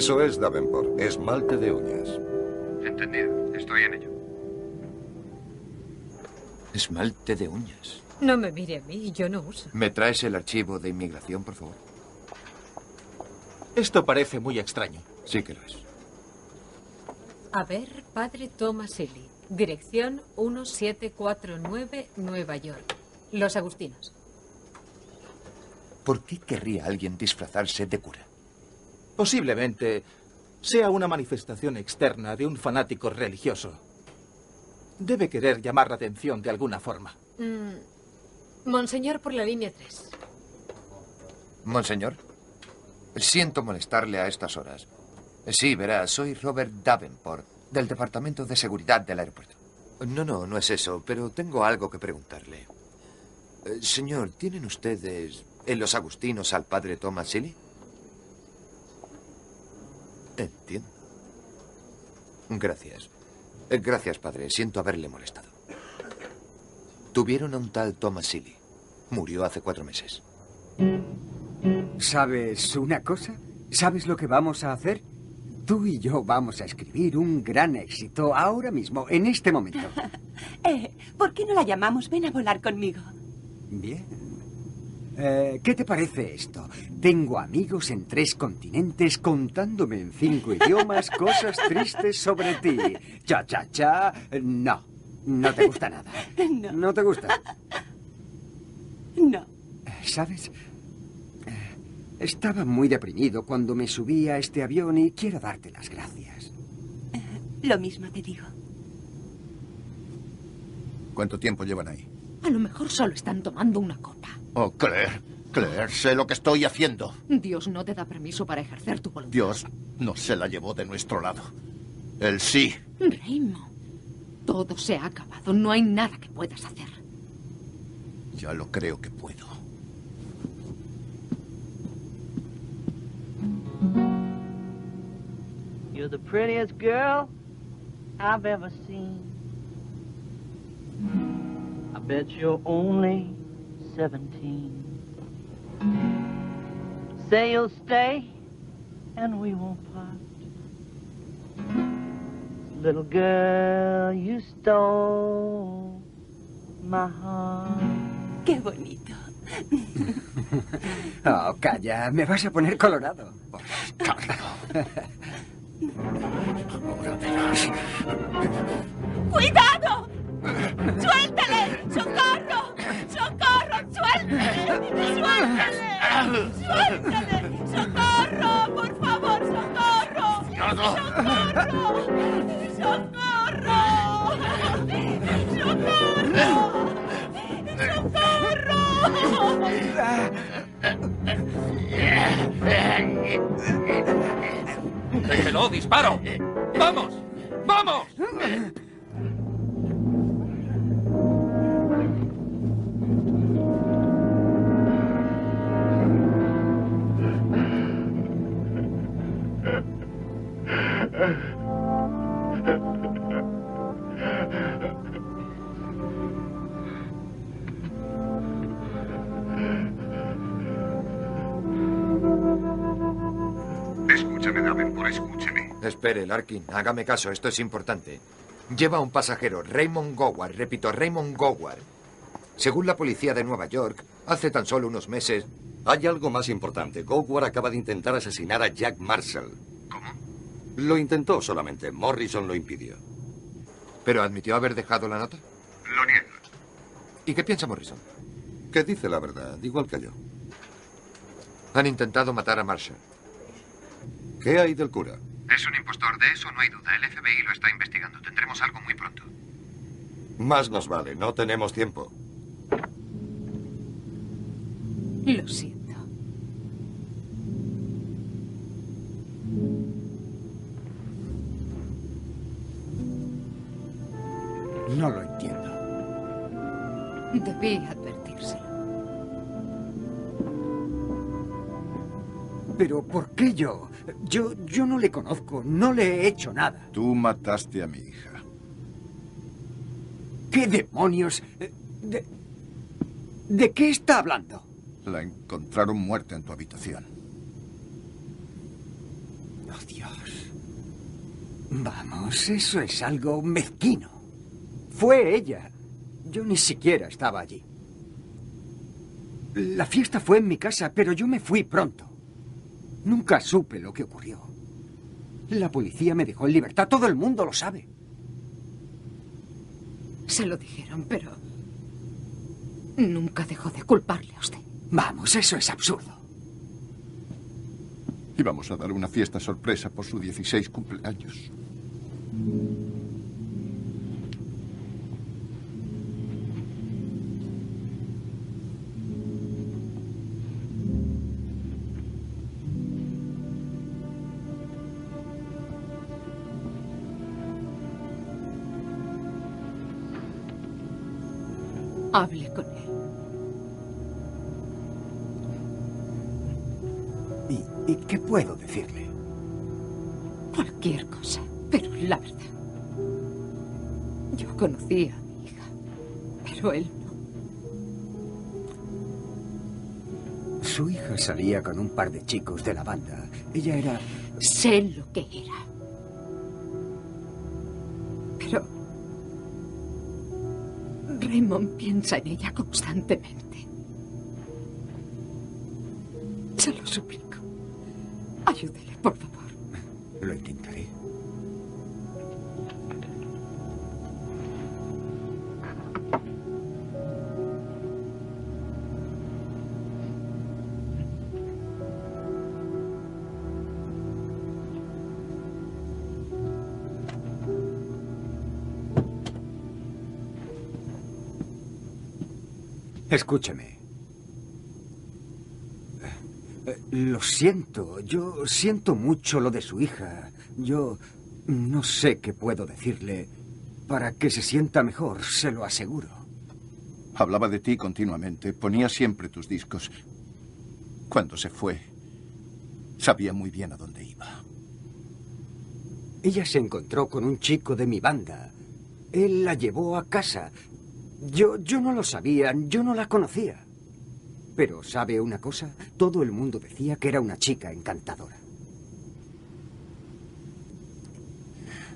Eso es Davenport. Esmalte de uñas. Entendido. Estoy en ello. Esmalte de uñas. No me mire a mí, yo no uso. ¿Me traes el archivo de inmigración, por favor? Esto parece muy extraño. Sí que lo es. A ver, padre Thomas Ely. Dirección 1749, Nueva York. Los Agustinos. ¿Por qué querría alguien disfrazarse de cura? Posiblemente sea una manifestación externa de un fanático religioso. Debe querer llamar la atención de alguna forma. Mm, Monseñor por la línea 3. Monseñor, siento molestarle a estas horas. Sí, verá, soy Robert Davenport, del Departamento de Seguridad del aeropuerto. No, no, no es eso, pero tengo algo que preguntarle. Eh, señor, ¿tienen ustedes en los agustinos al padre Thomas Silly? Entiendo. Gracias. Eh, Gracias, padre. Siento haberle molestado. Tuvieron a un tal Thomas Silly. Murió hace cuatro meses. ¿Sabes una cosa? ¿Sabes lo que vamos a hacer? Tú y yo vamos a escribir un gran éxito ahora mismo, en este momento. Eh, ¿Por qué no la llamamos Ven a volar conmigo? Bien. Eh, ¿Qué te parece esto? Tengo amigos en tres continentes contándome en cinco idiomas cosas tristes sobre ti. Cha, cha, cha. No. No te gusta nada. No. ¿No te gusta? No. ¿Sabes? Eh, Estaba muy deprimido cuando me subí a este avión y quiero darte las gracias. Lo mismo te digo. ¿Cuánto tiempo llevan ahí? A lo mejor solo están tomando una copa. Oh, Claire, Claire, sé lo que estoy haciendo. Dios no te da permiso para ejercer tu voluntad. Dios no se la llevó de nuestro lado. Él sí. Raymond, todo se ha acabado. No hay nada que puedas hacer. Ya lo creo que puedo. You're the prettiest girl I've ever seen. I bet you're only 17. Say you'll stay and we won't part. Little girl, you stole my heart. Qué bonito. Oh, calla, me vas a poner colorado. ¡Cuidado! ¡Suéltale! ¡Socorro! ¡Socorro! ¡Suéltale! ¡Suéltale! ¡Suéltale! ¡Socorro! ¡Por favor, socorro! ¡Socorro! ¡Socorro! ¡Déjelo, disparo! ¡Vamos! ¡Vamos! Escúchame, Davenport, escúcheme. Espere, Larkin, hágame caso, esto es importante. Lleva a un pasajero, Raymond Goward, repito, Raymond Goward. Según la policía de Nueva York, hace tan solo unos meses... Hay algo más importante. Goward acaba de intentar asesinar a Jack Marshall. Lo intentó solamente. Morrison lo impidió. ¿Pero admitió haber dejado la nota? Lo niego. ¿Y qué piensa Morrison? Que dice la verdad, igual que yo. Han intentado matar a Marshall. ¿Qué hay del cura? Es un impostor, de eso no hay duda. El FBI lo está investigando. Tendremos algo muy pronto. Más nos vale, no tenemos tiempo. Lo siento. No lo entiendo. Debí advertírselo. Pero ¿por qué yo? Yo, yo no le conozco, no le he hecho nada. Tú mataste a mi hija. ¿Qué demonios? ¿De, de qué está hablando? La encontraron muerta en tu habitación. Oh, Dios. Vamos, eso es algo mezquino. Fue ella. Yo ni siquiera estaba allí. La fiesta fue en mi casa, pero yo me fui pronto. Nunca supe lo que ocurrió. La policía me dejó en libertad, todo el mundo lo sabe. Se lo dijeron, pero nunca dejó de culparle a usted. Vamos, eso es absurdo. Íbamos a dar una fiesta sorpresa por su 16 cumpleaños. Hable con él. ¿Y, ¿Y qué puedo decirle? Cualquier cosa, pero la verdad. Yo conocía a mi hija, pero él no. Su hija salía con un par de chicos de la banda. Ella era... Sé lo que era. Raymond piensa en ella constantemente. Se lo suplico. Ayúdele, por favor. Lo intentaré. Escúcheme. Eh, Lo siento, yo siento mucho lo de su hija. Yo no sé qué puedo decirle para que se sienta mejor, se lo aseguro. Hablaba de ti continuamente, ponía siempre tus discos. Cuando se fue, sabía muy bien a dónde iba. Ella se encontró con un chico de mi banda. Él la llevó a casa. Yo, yo no lo sabía, yo no la conocía. Pero ¿sabe una cosa? Todo el mundo decía que era una chica encantadora.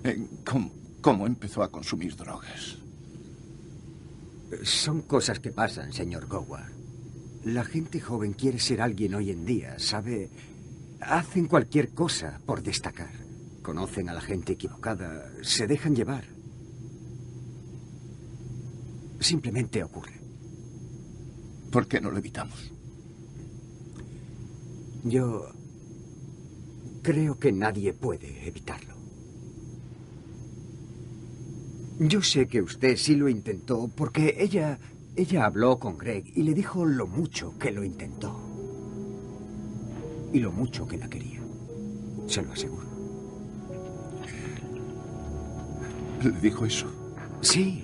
Eh, ¿Cómo, cómo empezó a consumir drogas? Son cosas que pasan, señor Goward. La gente joven quiere ser alguien hoy en día, ¿sabe? Hacen cualquier cosa por destacar. Conocen a la gente equivocada, se dejan llevar. Simplemente ocurre. ¿Por qué no lo evitamos? Yo creo que nadie puede evitarlo. Yo sé que usted sí lo intentó porque ella ella habló con Greg y le dijo lo mucho que lo intentó. Y lo mucho que la quería. Se lo aseguro. ¿Le dijo eso? Sí.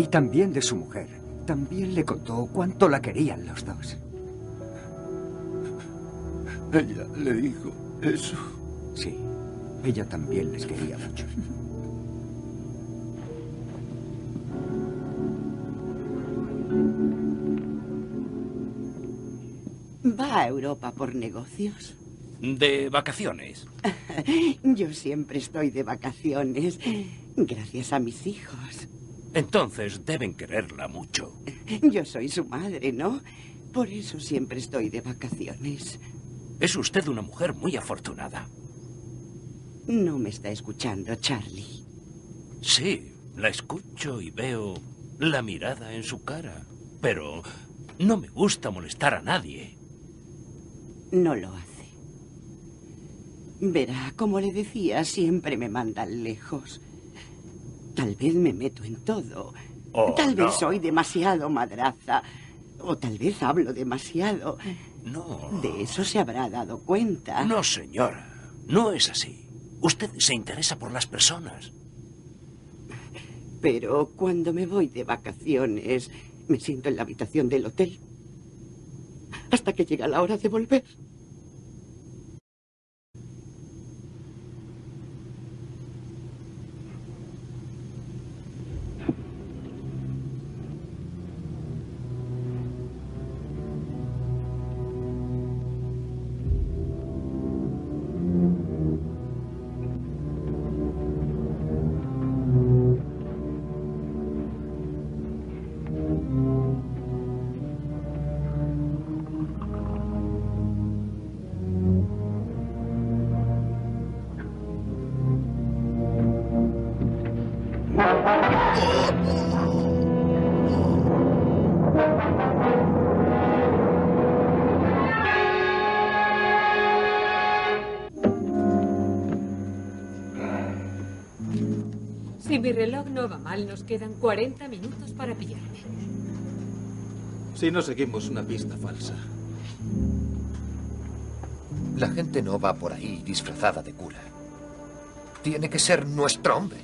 Y también de su mujer. También le contó cuánto la querían los dos. Ella le dijo eso. Sí. Ella también les quería mucho. ¿Va a Europa por negocios? De vacaciones. Yo siempre estoy de vacaciones, gracias a mis hijos. Entonces deben quererla mucho. Yo soy su madre, ¿no? Por eso siempre estoy de vacaciones. Es usted una mujer muy afortunada. No me está escuchando, Charlie. Sí, la escucho y veo la mirada en su cara. Pero no me gusta molestar a nadie. No lo hace. Verá, como le decía, siempre me mandan lejos. Tal vez me meto en todo. Oh, tal vez no. soy demasiado madraza. O tal vez hablo demasiado. No. De eso se habrá dado cuenta. No, señora. No es así. Usted se interesa por las personas. Pero cuando me voy de vacaciones, me siento en la habitación del hotel. Hasta que llega la hora de volver. Mal, nos quedan 40 minutos para pillarme. Si no seguimos una pista falsa. La gente no va por ahí disfrazada de cura. Tiene que ser nuestro hombre.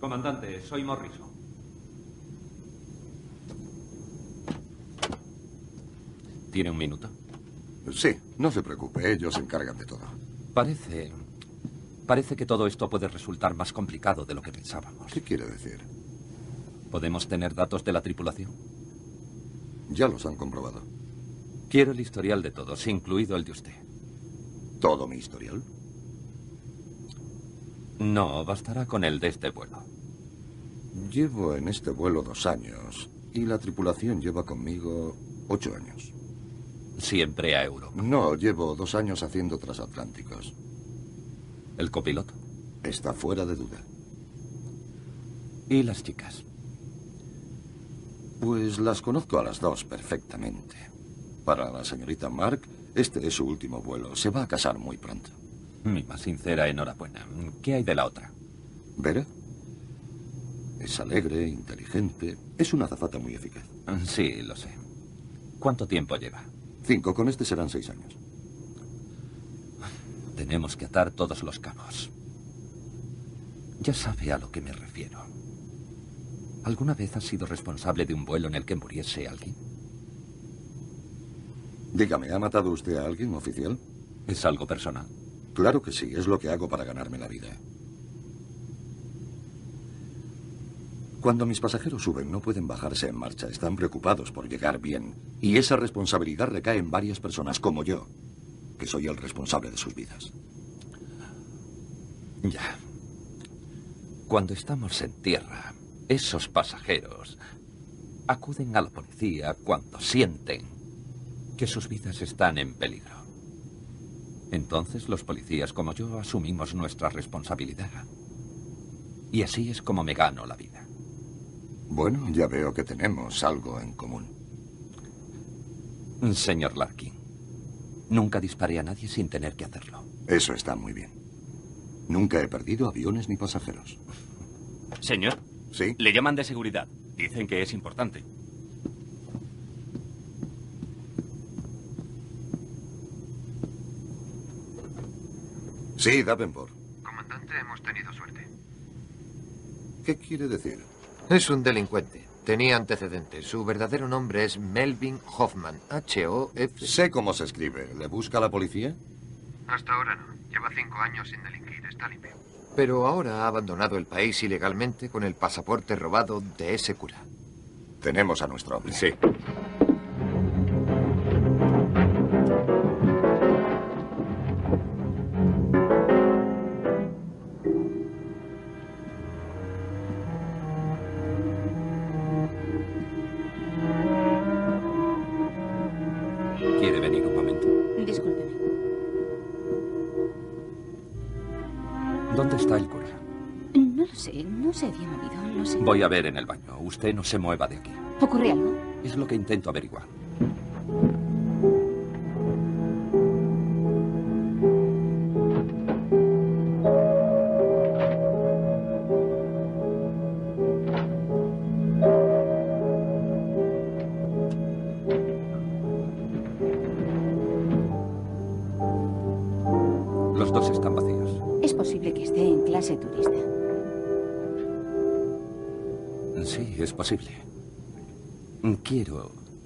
Comandante, soy Morrison. ¿Tiene un minuto? Sí, no se preocupe, ellos se encargan de todo. Parece... Parece que todo esto puede resultar más complicado de lo que pensábamos. ¿Qué quiere decir? ¿Podemos tener datos de la tripulación? Ya los han comprobado. Quiero el historial de todos, incluido el de usted. ¿Todo mi historial? No, bastará con el de este vuelo. Llevo en este vuelo dos años y la tripulación lleva conmigo ocho años. ¿Siempre a Europa? No, llevo dos años haciendo transatlánticos. ¿El copiloto? Está fuera de duda. ¿Y las chicas? Pues las conozco a las dos perfectamente. Para la señorita Mark, este es su último vuelo. Se va a casar muy pronto. Mi más sincera enhorabuena. ¿Qué hay de la otra? ¿Vera? Es alegre, inteligente. Es una azafata muy eficaz. Sí, lo sé. ¿Cuánto tiempo lleva? Cinco. Con este serán seis años. Tenemos que atar todos los cabos. Ya sabe a lo que me refiero. ¿Alguna vez ha sido responsable de un vuelo en el que muriese alguien? Dígame, ¿ha matado usted a alguien, oficial? ¿Es algo personal? Claro que sí, es lo que hago para ganarme la vida. Cuando mis pasajeros suben no pueden bajarse en marcha, están preocupados por llegar bien. Y esa responsabilidad recae en varias personas como yo, que soy el responsable de sus vidas. Ya. Cuando estamos en tierra, esos pasajeros acuden a la policía cuando sienten que sus vidas están en peligro. Entonces los policías como yo asumimos nuestra responsabilidad. Y así es como me gano la vida. Bueno, ya veo que tenemos algo en común. Señor Larkin, nunca disparé a nadie sin tener que hacerlo. Eso está muy bien. Nunca he perdido aviones ni pasajeros. Señor. Sí. Le llaman de seguridad. Dicen que es importante. Sí, Davenport. Comandante, hemos tenido suerte. ¿Qué quiere decir? Es un delincuente. Tenía antecedentes. Su verdadero nombre es Melvin Hoffman. H-O-F. Sé cómo se escribe. ¿Le busca la policía? Hasta ahora no. Lleva cinco años sin delinquir. Está limpio. Pero ahora ha abandonado el país ilegalmente con el pasaporte robado de ese cura. Tenemos a nuestro hombre. Sí. ¿Quiere venir un momento? Discúlpeme. ¿Dónde está el cura? No lo sé, no se había movido, lo sé. Voy a ver en el baño. Usted no se mueva de aquí. ¿Ocurre algo? Es lo que intento averiguar.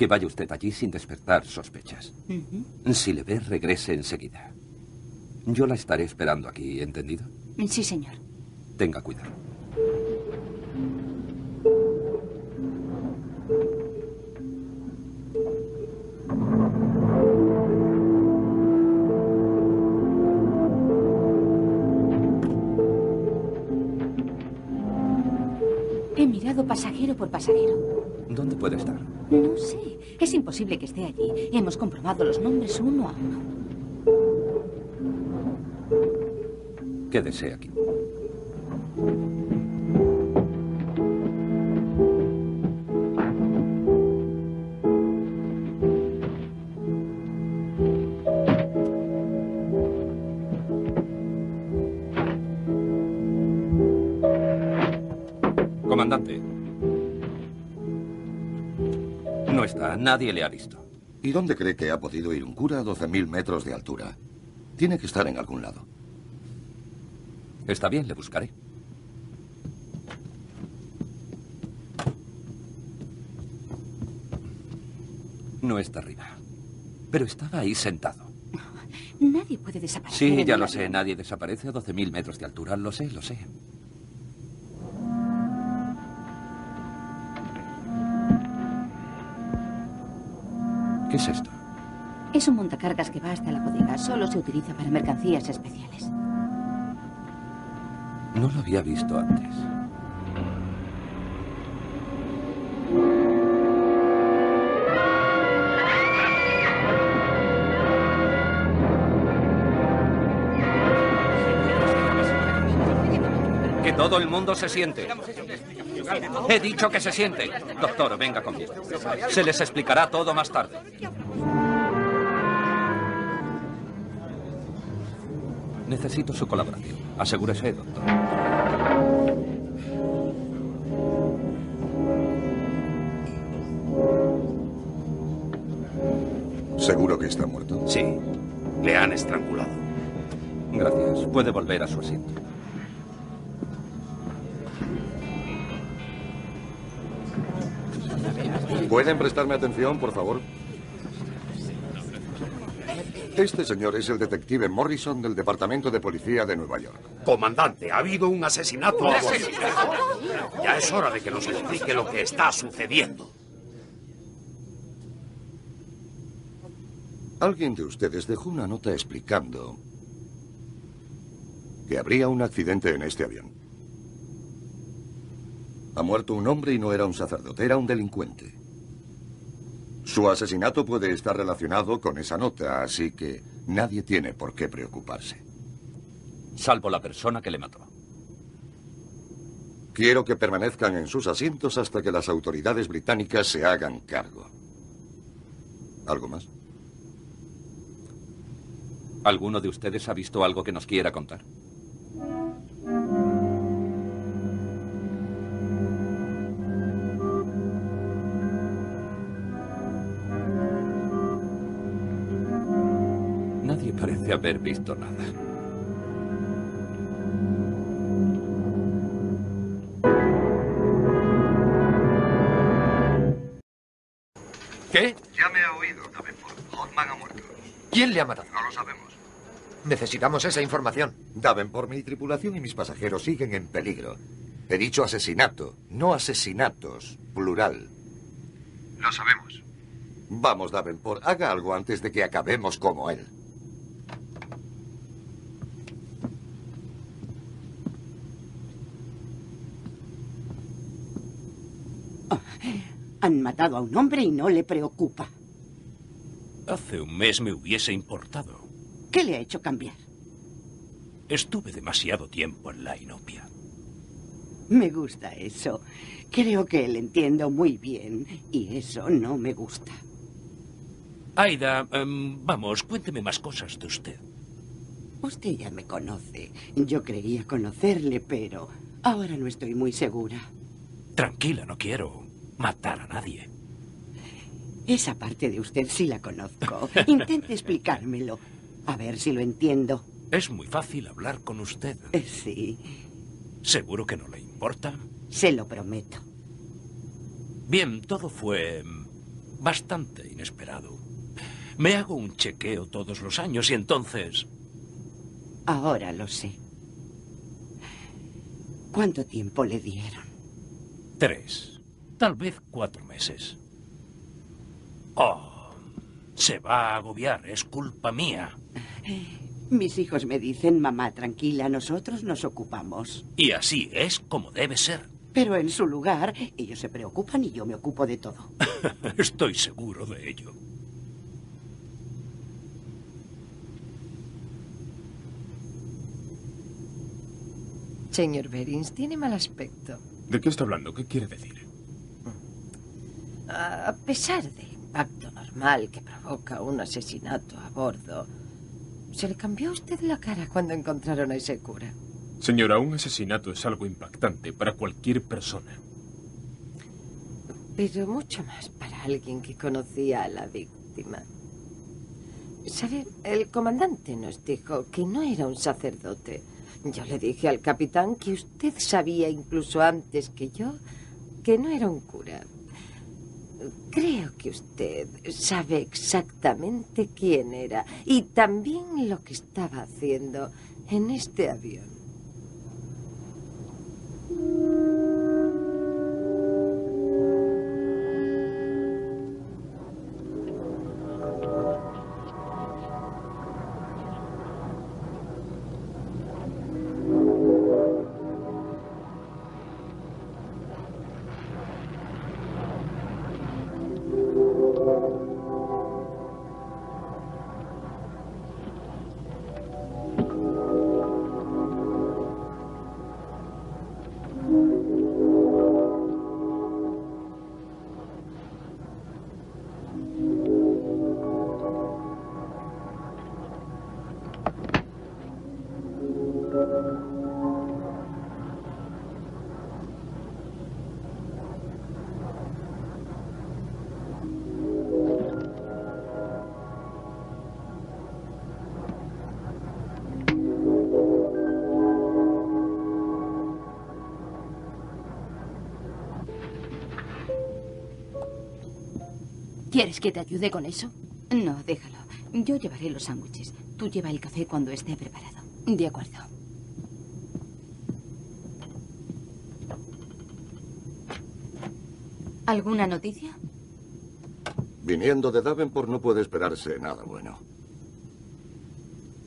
Vaya usted allí sin despertar sospechas. Si le ve, regrese enseguida. Yo la estaré esperando aquí, ¿entendido? Sí, señor. Tenga cuidado. Imposible que esté allí. Hemos comprobado los nombres uno a uno. Quédese aquí. Nadie le ha visto. ¿Y dónde cree que ha podido ir un cura a 12.000 metros de altura? Tiene que estar en algún lado. Está bien, le buscaré. No está arriba. Pero estaba ahí sentado. Nadie puede desaparecer. Sí, ya lo sé. Nadie desaparece a 12.000 metros de altura. Lo sé, lo sé. ¿Qué es esto? Es un montacargas que va hasta la bodega. Solo se utiliza para mercancías especiales. No lo había visto antes. Todo el mundo se siente. He dicho que se siente. Doctor, venga conmigo. Se les explicará todo más tarde. Necesito su colaboración. Asegúrese, doctor. ¿Seguro que está muerto? Sí. Le han estrangulado. Gracias. Puede volver a su asiento. ¿Pueden prestarme atención, por favor? Este señor es el detective Morrison del Departamento de Policía de Nueva York. Comandante, ha habido un asesinato. Ya es hora de que nos explique lo que está sucediendo. Alguien de ustedes dejó una nota explicando que habría un accidente en este avión. Ha muerto un hombre y no era un sacerdote, era un delincuente. Su asesinato puede estar relacionado con esa nota, así que nadie tiene por qué preocuparse. Salvo la persona que le mató. Quiero que permanezcan en sus asientos hasta que las autoridades británicas se hagan cargo. ¿Algo más? ¿Alguno de ustedes ha visto algo que nos quiera contar? Parece haber visto nada. ¿Qué? Ya me ha oído, Davenport. Hotman ha muerto. ¿Quién le ha matado? No lo sabemos. Necesitamos esa información. Davenport, mi tripulación y mis pasajeros siguen en peligro. He dicho asesinato, no asesinatos, plural. Lo sabemos. Vamos, Davenport, haga algo antes de que acabemos como él. Han matado a un hombre y no le preocupa. Hace un mes me hubiese importado. ¿Qué le ha hecho cambiar? Estuve demasiado tiempo en la inopia. Me gusta eso. Creo que le entiendo muy bien y eso no me gusta. Aida, em, vamos, cuénteme más cosas de usted. Usted ya me conoce. Yo creía conocerle, pero ahora no estoy muy segura. Tranquila, no quiero matar a nadie. Esa parte de usted sí la conozco. Intente explicármelo. A ver si lo entiendo. Es muy fácil hablar con usted. Eh, Sí, ¿Seguro que no le importa? se lo prometo. Bien, todo fue bastante inesperado. Me hago un chequeo todos los años y entonces... Ahora lo sé. ¿Cuánto tiempo le dieron? Tres. Tal vez cuatro meses. Oh, se va a agobiar, es culpa mía. Mis hijos me dicen, mamá, tranquila, nosotros nos ocupamos. Y así es como debe ser. Pero en su lugar, ellos se preocupan y yo me ocupo de todo. Estoy seguro de ello. Señor Berins, tiene mal aspecto. ¿De qué está hablando? ¿Qué quiere decir? A pesar del impacto normal que provoca un asesinato a bordo, se le cambió a usted la cara cuando encontraron a ese cura. Señora, un asesinato es algo impactante para cualquier persona. pero mucho más para alguien que conocía a la víctima. ¿Sabe? El comandante nos dijo que no era un sacerdote. Yo le dije al capitán que usted sabía incluso antes que yo que no era un cura. Creo que usted sabe exactamente quién era y también lo que estaba haciendo en este avión. ¿Quieres que te ayude con eso? No, déjalo. Yo llevaré los sándwiches. Tú lleva el café cuando esté preparado. De acuerdo. ¿Alguna noticia? Viniendo de Davenport no puede esperarse nada bueno.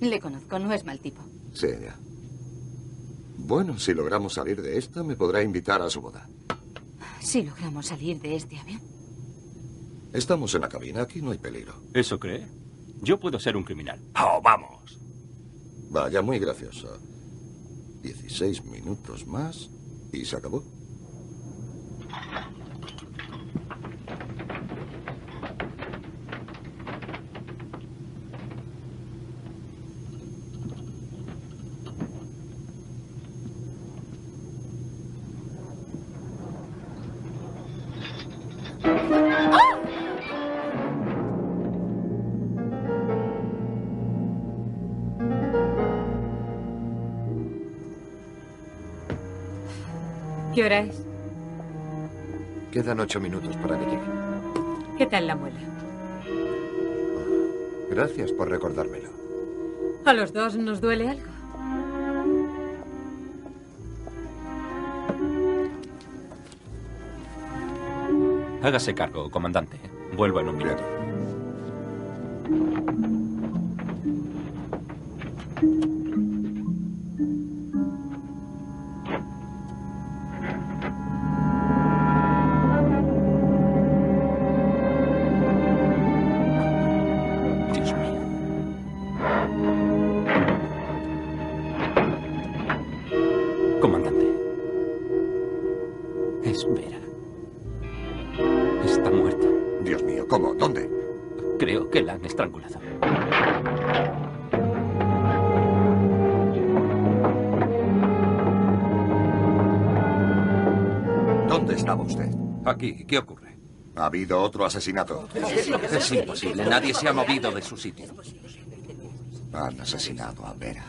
Le conozco, no es mal tipo. Sí, ya. Bueno, si logramos salir de esta, me podrá invitar a su boda. Si logramos salir de este avión. Estamos en la cabina, aquí no hay peligro. ¿Eso cree? Yo puedo ser un criminal. ¡Oh, vamos! Vaya, muy graciosa. 16 minutos más y se acabó. ¿Qué hora es? Quedan ocho minutos para que llegue. ¿Qué tal la muela? Gracias por recordármelo. ¿A los dos nos duele algo? Hágase cargo, comandante. Vuelvo en un minuto. ¿Qué ocurre? ¿Ha habido otro asesinato? Es imposible, nadie se ha movido de su sitio. Han asesinado a Vera.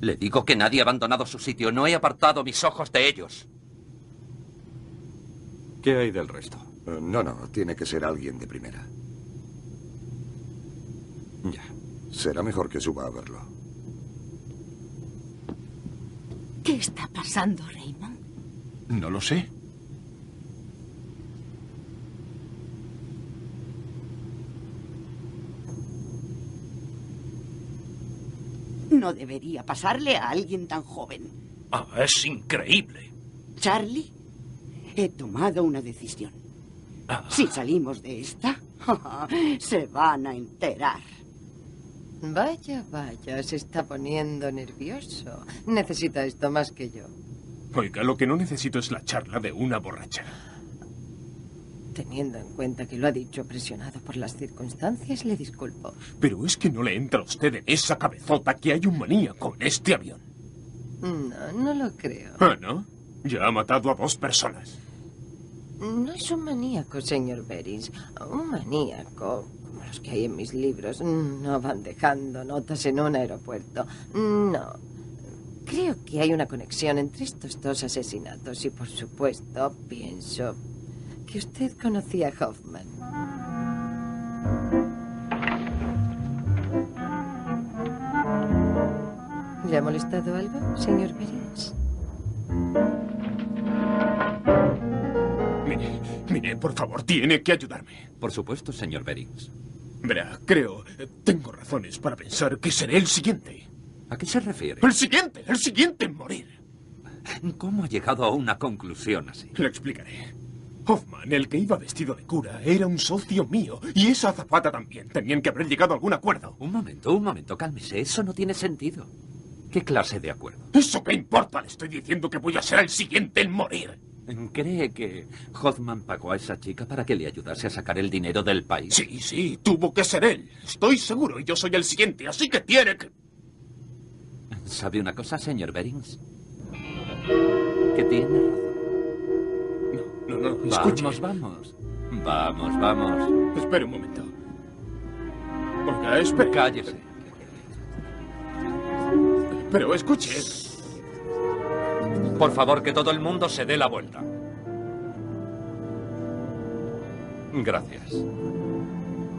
Le digo que nadie ha abandonado su sitio, no he apartado mis ojos de ellos. ¿Qué hay del resto? Eh, no, no, tiene que ser alguien de primera. Ya. Será mejor que suba a verlo. ¿Qué está pasando, Raymond? No lo sé. No debería pasarle a alguien tan joven. Ah, es increíble. Charlie, he tomado una decisión. Si salimos de esta, se van a enterar. Vaya, vaya, se está poniendo nervioso. Necesita esto más que yo. Oiga, lo que no necesito es la charla de una borracha. Teniendo en cuenta que lo ha dicho presionado por las circunstancias, le disculpo. Pero es que no le entra a usted en esa cabezota que hay un maníaco en este avión. No, no lo creo. Ah, ¿no? Ya ha matado a dos personas. No es un maníaco, señor Berins. Un maníaco, como los que hay en mis libros, no van dejando notas en un aeropuerto. No. Creo que hay una conexión entre estos dos asesinatos y, por supuesto, pienso que usted conocía a Hoffman. ¿Le ha molestado algo, señor Berins? Mire, mire, por favor, tiene que ayudarme. Por supuesto, señor Berings. Verá, creo, eh, tengo razones para pensar que seré el siguiente. ¿A qué se refiere? El siguiente, el siguiente en morir. ¿Cómo ha llegado a una conclusión así? Le explicaré. Hoffman, el que iba vestido de cura, era un socio mío. Y esa azafata también. Tenían que haber llegado a algún acuerdo. Un momento, un momento, cálmese. Eso no tiene sentido. ¿Qué clase de acuerdo? ¿Eso qué importa? Le estoy diciendo que voy a ser el siguiente en morir. ¿Cree que Hoffman pagó a esa chica para que le ayudase a sacar el dinero del país? Sí, sí, tuvo que ser él. Estoy seguro y yo soy el siguiente, así que tiene que... ¿Sabe una cosa, señor Berings? Que tiene razón. No, no, no, escuche. Vamos, vamos. Vamos, vamos. Espere un momento. Oiga, espere. Cállese. Pero escuche. Por favor, que todo el mundo se dé la vuelta. Gracias.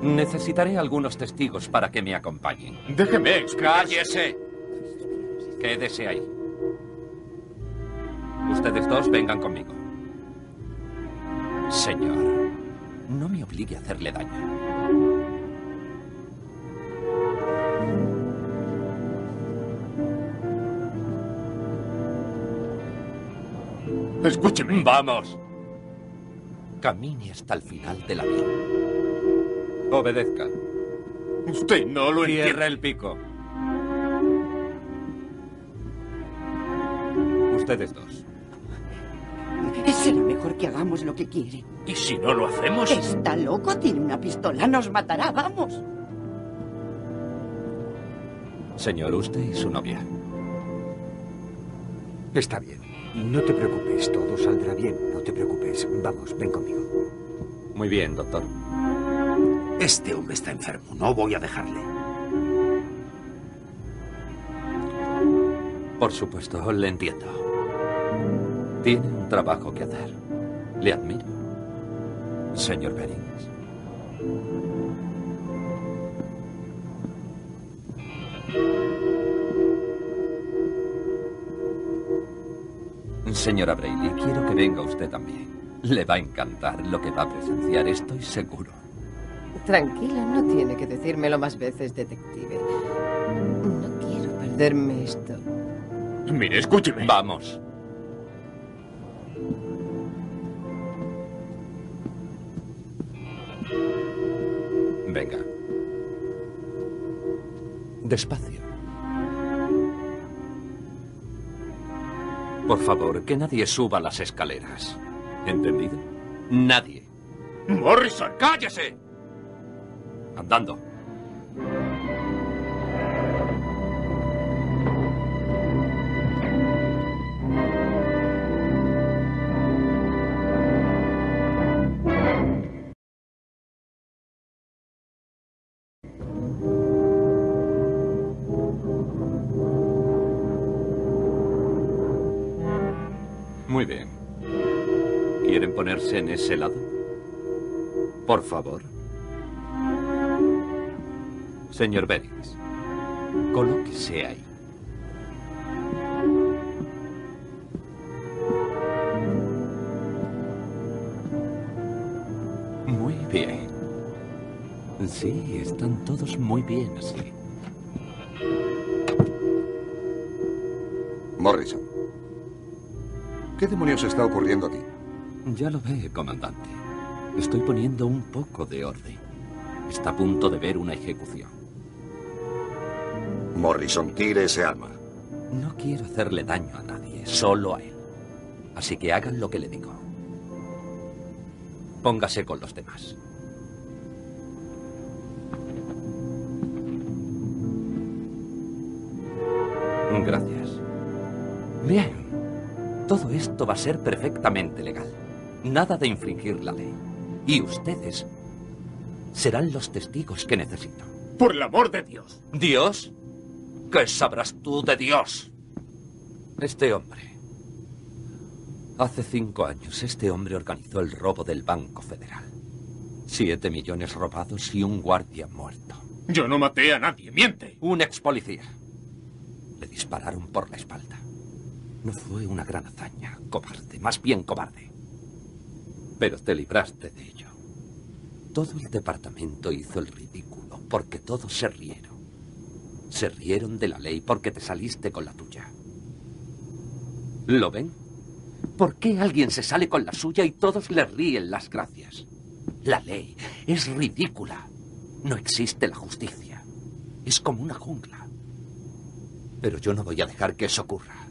Necesitaré algunos testigos para que me acompañen. Déjeme explicar. ¡Cállese! Quédese ahí. Ustedes dos vengan conmigo. Señor, no me obligue a hacerle daño. Escúcheme. Vamos. Camine hasta el final del avión. Obedezca. Usted no lo entiende. Cierre el pico. Ustedes dos. Será mejor que hagamos lo que quiere. ¿Y si no lo hacemos? Está loco, tiene una pistola, nos matará, vamos. Señor, usted y su novia. Está bien. No te preocupes, todo saldrá bien. No te preocupes. Vamos, ven conmigo. Muy bien, doctor. Este hombre está enfermo. No voy a dejarle. Por supuesto, le entiendo. Tiene un trabajo que hacer. Le admiro. Señor Berings. Señora Brayley, quiero que venga usted también. Le va a encantar lo que va a presenciar, estoy seguro. Tranquila, no tiene que decírmelo más veces, detective. No quiero perderme esto. Mire, escúcheme. Vamos. Venga. Despacio. Por favor, que nadie suba las escaleras. ¿Entendido? Nadie. Morrison, cállese. Andando. Muy bien. ¿Quieren ponerse en ese lado? Por favor. Señor Berings, colóquese ahí. Muy bien. Sí, están todos muy bien así. Demonios está ocurriendo aquí? Ya lo ve, comandante. Estoy poniendo un poco de orden. Está a punto de ver una ejecución. Morrison, tire ese arma. No quiero hacerle daño a nadie, solo a él. Así que hagan lo que le digo. Póngase con los demás. Gracias. Bien. Todo esto va a ser perfectamente legal. Nada de infringir la ley. Y ustedes serán los testigos que necesito. Por el amor de Dios. ¿Dios? ¿Qué sabrás tú de Dios? Este hombre. Hace cinco años, este hombre organizó el robo del Banco Federal. Siete millones robados y un guardia muerto. Yo no maté a nadie, miente. Un ex policía. Le dispararon por la espalda. No fue una gran hazaña, cobarde, más bien cobarde. Pero te libraste de ello. Todo el departamento hizo el ridículo porque todos se rieron. Se rieron de la ley porque te saliste con la tuya. ¿Lo ven? ¿Por qué alguien se sale con la suya y todos le ríen las gracias? La ley es ridícula. No existe la justicia. Es como una jungla. Pero yo no voy a dejar que eso ocurra.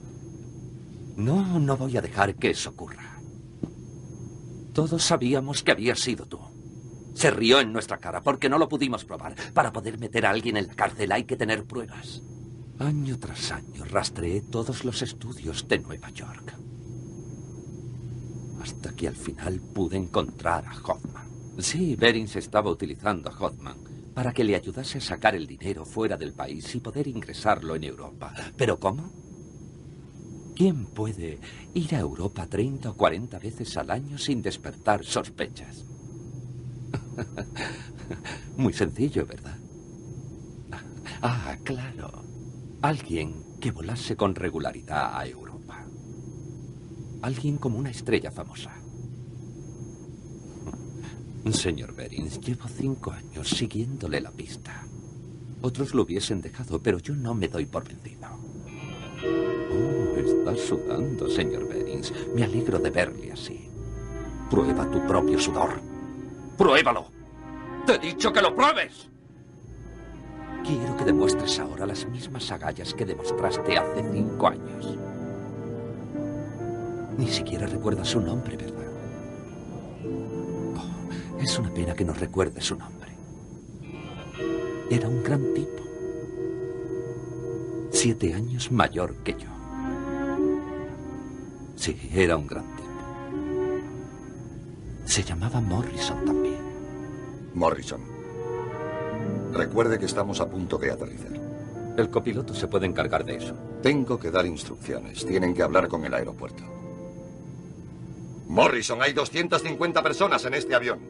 No, no voy a dejar que eso ocurra. Todos sabíamos que había sido tú. Se rió en nuestra cara porque no lo pudimos probar. Para poder meter a alguien en la cárcel hay que tener pruebas. Año tras año rastreé todos los estudios de Nueva York. Hasta que al final pude encontrar a Hoffman. Sí, Berings estaba utilizando a Hoffman para que le ayudase a sacar el dinero fuera del país y poder ingresarlo en Europa. ¿Pero cómo? ¿Quién puede ir a Europa 30 o 40 veces al año sin despertar sospechas? Muy sencillo, ¿verdad? Ah, claro. Alguien que volase con regularidad a Europa. Alguien como una estrella famosa. Señor Berins, llevo cinco años siguiéndole la pista. Otros lo hubiesen dejado, pero yo no me doy por vencido. Está sudando, señor Berins. Me alegro de verle así. Prueba tu propio sudor. ¡Pruébalo! ¡Te he dicho que lo pruebes! Quiero que demuestres ahora las mismas agallas que demostraste hace cinco años. Ni siquiera recuerdas su nombre, ¿verdad? Oh, es una pena que no recuerde su nombre. Era un gran tipo. Siete años mayor que yo. Sí, era un gran tipo. Se llamaba Morrison también. Morrison. Recuerde que estamos a punto de aterrizar. El copiloto se puede encargar de eso. Tengo que dar instrucciones. Tienen que hablar con el aeropuerto. Morrison, hay 250 personas en este avión.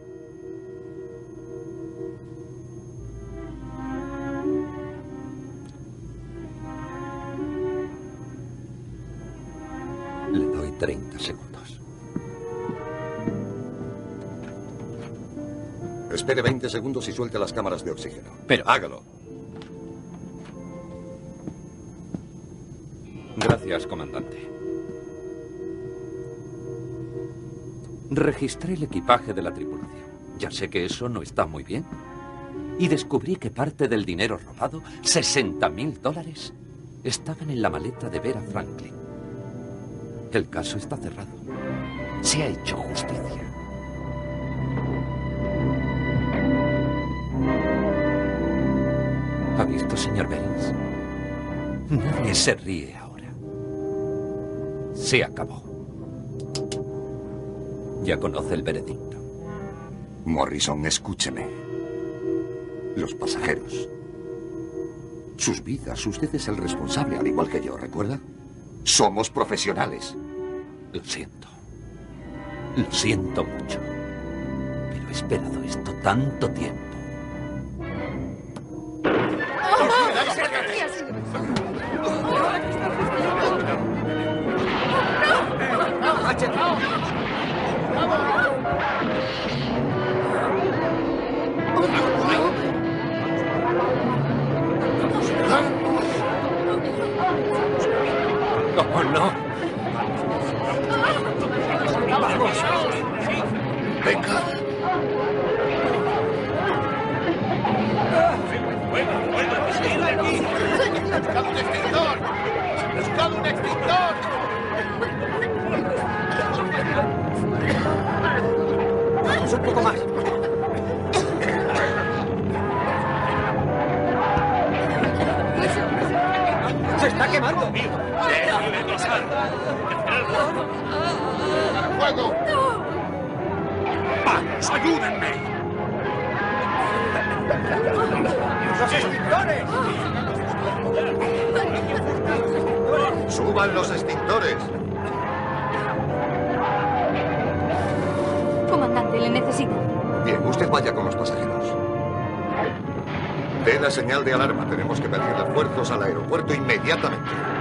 Segundos y suelte las cámaras de oxígeno. Pero... Hágalo. Gracias, comandante. Registré el equipaje de la tripulación. Ya sé que eso no está muy bien. Y descubrí que parte del dinero robado, 60 mil dólares, estaban en la maleta de Vera Franklin. El caso está cerrado. Se ha hecho justicia. Señor Baines? Nadie se ríe ahora. Se acabó. Ya conoce el veredicto. Morrison, escúcheme. Los pasajeros. Sus vidas, usted es el responsable, al igual que yo, ¿recuerda? Somos profesionales. Lo siento. Lo siento mucho. Pero he esperado esto tanto tiempo. Está quemando! ¡Déjame pasar! ¡Fuego! ¡Vamos, ayúdenme! ¡Los extintores! ¡Suban los extintores! Comandante, le necesito. Bien, usted vaya con los pasajeros. La señal de alarma. Tenemos que pedir refuerzos al aeropuerto inmediatamente.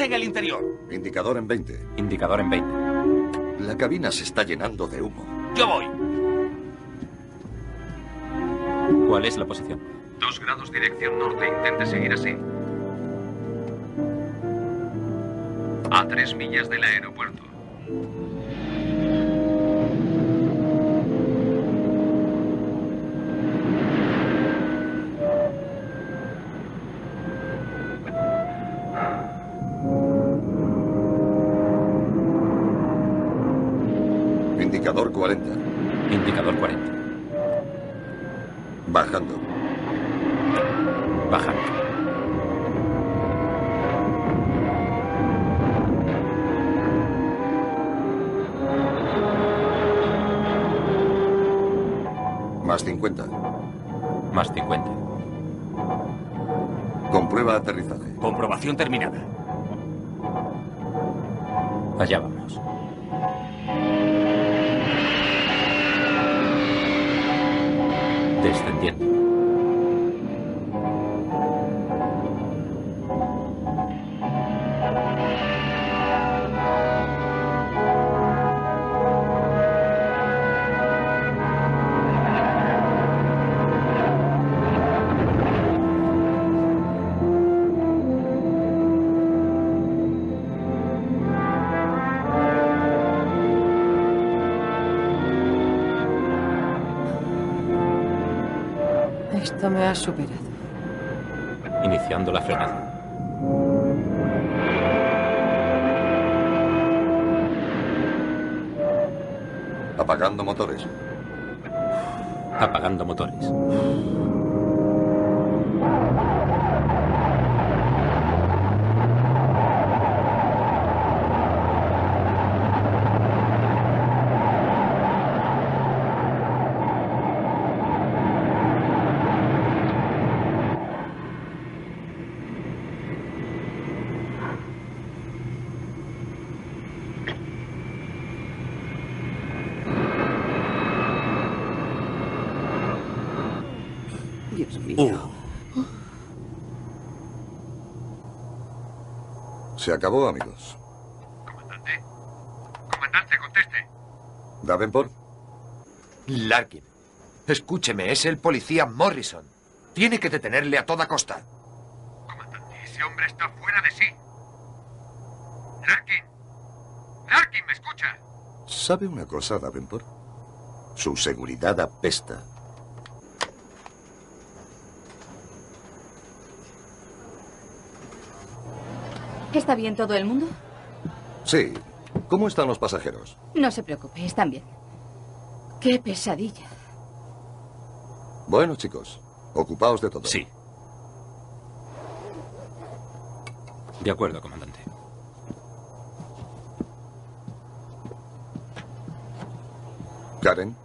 En el interior. Indicador en 20. Indicador en 20. La cabina se está llenando de humo. Yo voy. ¿Cuál es la posición? Dos grados dirección norte. Intente seguir así. A tres millas del aeropuerto. Indicador Esto me ha superado. Iniciando la frenada. Apagando motores. Apagando motores. Dios mío. Se acabó, amigos. Comandante, conteste. Davenport. Larkin, escúcheme, es el policía Morrison. Tiene que detenerle a toda costa. Ese hombre está fuera de sí. Larkin. Larkin, ¿me escucha? ¿Sabe una cosa, Davenport? Su seguridad apesta. ¿Está bien todo el mundo? Sí. ¿Cómo están los pasajeros? No se preocupe, están bien. Qué pesadilla. Bueno, chicos, ocupaos de todo. Sí. De acuerdo, comandante. Karen.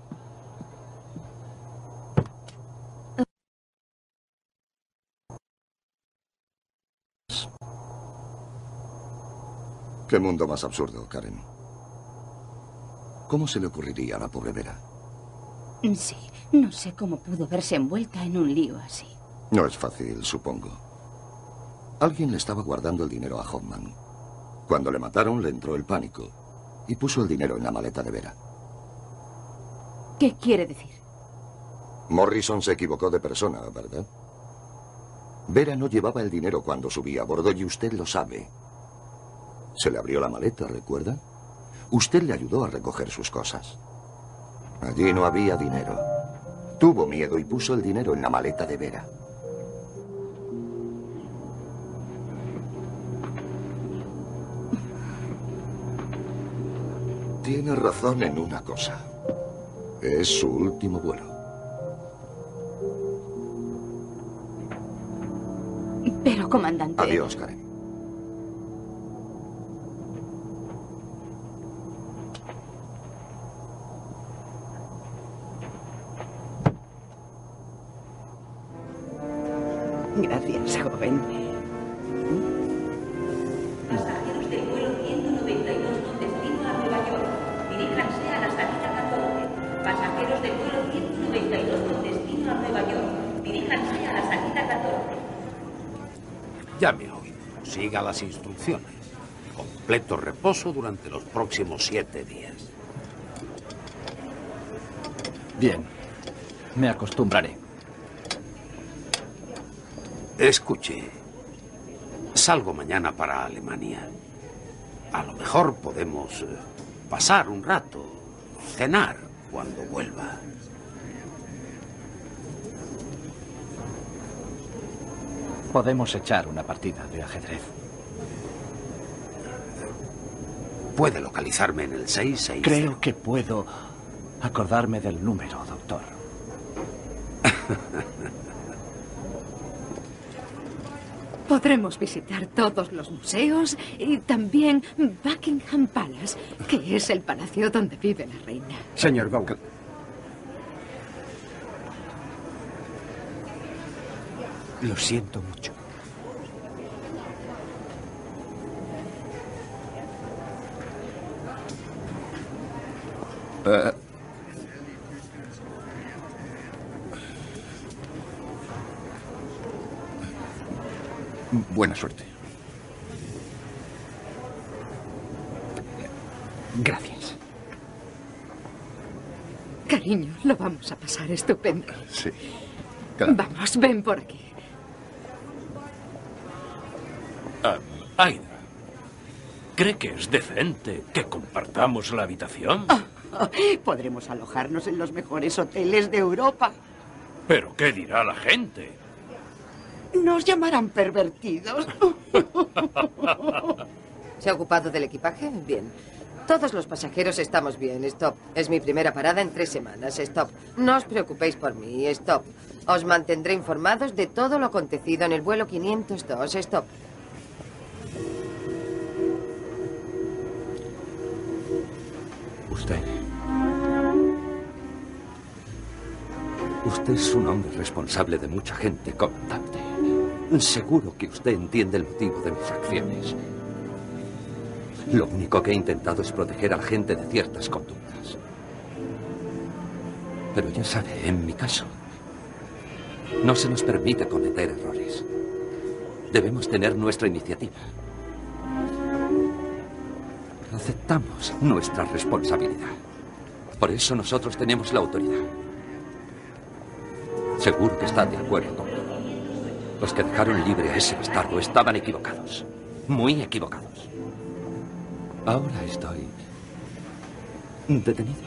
Qué mundo más absurdo, Karen. ¿Cómo se le ocurriría a la pobre Vera? Sí, no sé cómo pudo verse envuelta en un lío así. No es fácil, supongo. Alguien le estaba guardando el dinero a Hoffman. Cuando le mataron le entró el pánico y puso el dinero en la maleta de Vera. ¿Qué quiere decir? Morrison se equivocó de persona, ¿verdad? Vera no llevaba el dinero cuando subía a bordo y usted lo sabe. Se le abrió la maleta, ¿recuerda? Usted le ayudó a recoger sus cosas. Allí no había dinero. Tuvo miedo y puso el dinero en la maleta de Vera. Tiene razón en una cosa. Es su último vuelo. Pero, comandante... Adiós, Karen. Ya me oído. Siga las instrucciones. Completo reposo durante los próximos siete días. Bien. Me acostumbraré. Escuche. Salgo mañana para Alemania. A lo mejor podemos eh, pasar un rato, cenar cuando vuelva. Podemos echar una partida de ajedrez. ¿Puede localizarme en el 66? Creo que puedo acordarme del número, doctor. Podremos visitar todos los museos y también Buckingham Palace, que es el palacio donde vive la reina. Señor Gaukel. Lo siento mucho. Eh, buena suerte. Gracias. Cariño, lo vamos a pasar estupendo. Sí. Vamos, ven por aquí. Aida, ¿cree que es decente que compartamos la habitación? Podremos alojarnos en los mejores hoteles de Europa. ¿Pero qué dirá la gente? Nos llamarán pervertidos. ¿Se ha ocupado del equipaje? Bien. Todos los pasajeros estamos bien. Stop. Es mi primera parada en tres semanas. Stop. No os preocupéis por mí. Stop. Os mantendré informados de todo lo acontecido en el vuelo 502. Stop. Usted. Usted es un hombre responsable de mucha gente, comandante. Seguro que usted entiende el motivo de mis acciones. Lo único que he intentado es proteger a la gente de ciertas conductas. Pero ya sabe, en mi caso, no se nos permite cometer errores. Debemos tener nuestra iniciativa. Aceptamos nuestra responsabilidad. Por eso nosotros tenemos la autoridad. Seguro que está de acuerdo conmigo. Los que dejaron libre a ese bastardo estaban equivocados. Muy equivocados. Ahora estoy detenido.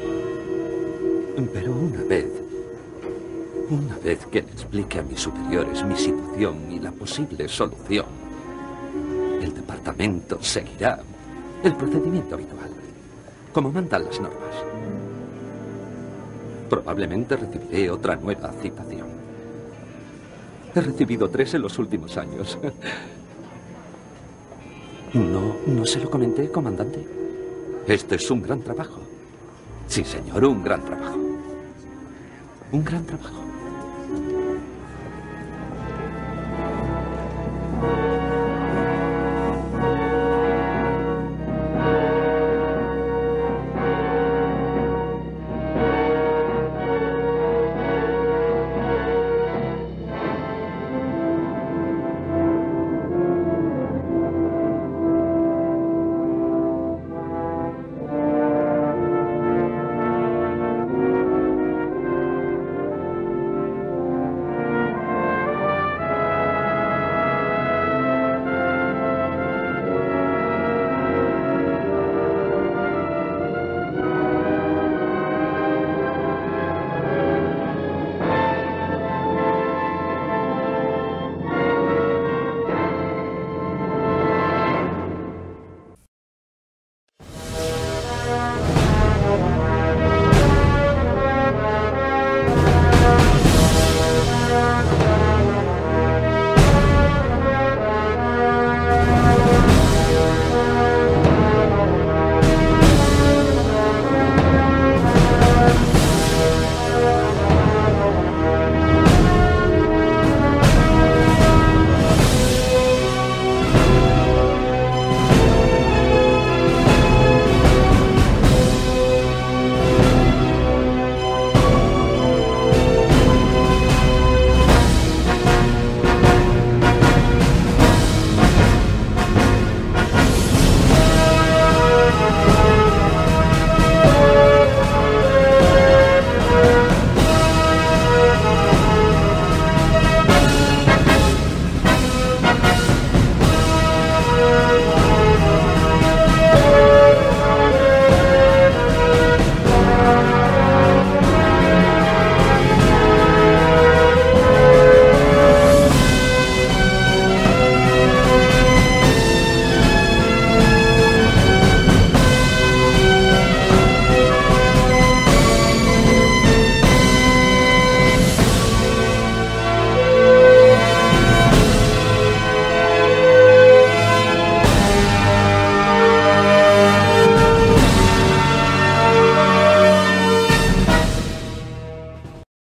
Pero una vez, una vez que le explique a mis superiores mi situación y la posible solución, el departamento seguirá el procedimiento habitual, como mandan las normas. Probablemente recibiré otra nueva citación. He recibido tres en los últimos años. No, no se lo comenté, comandante. Este es un gran trabajo. Sí, señor, un gran trabajo. Un gran trabajo.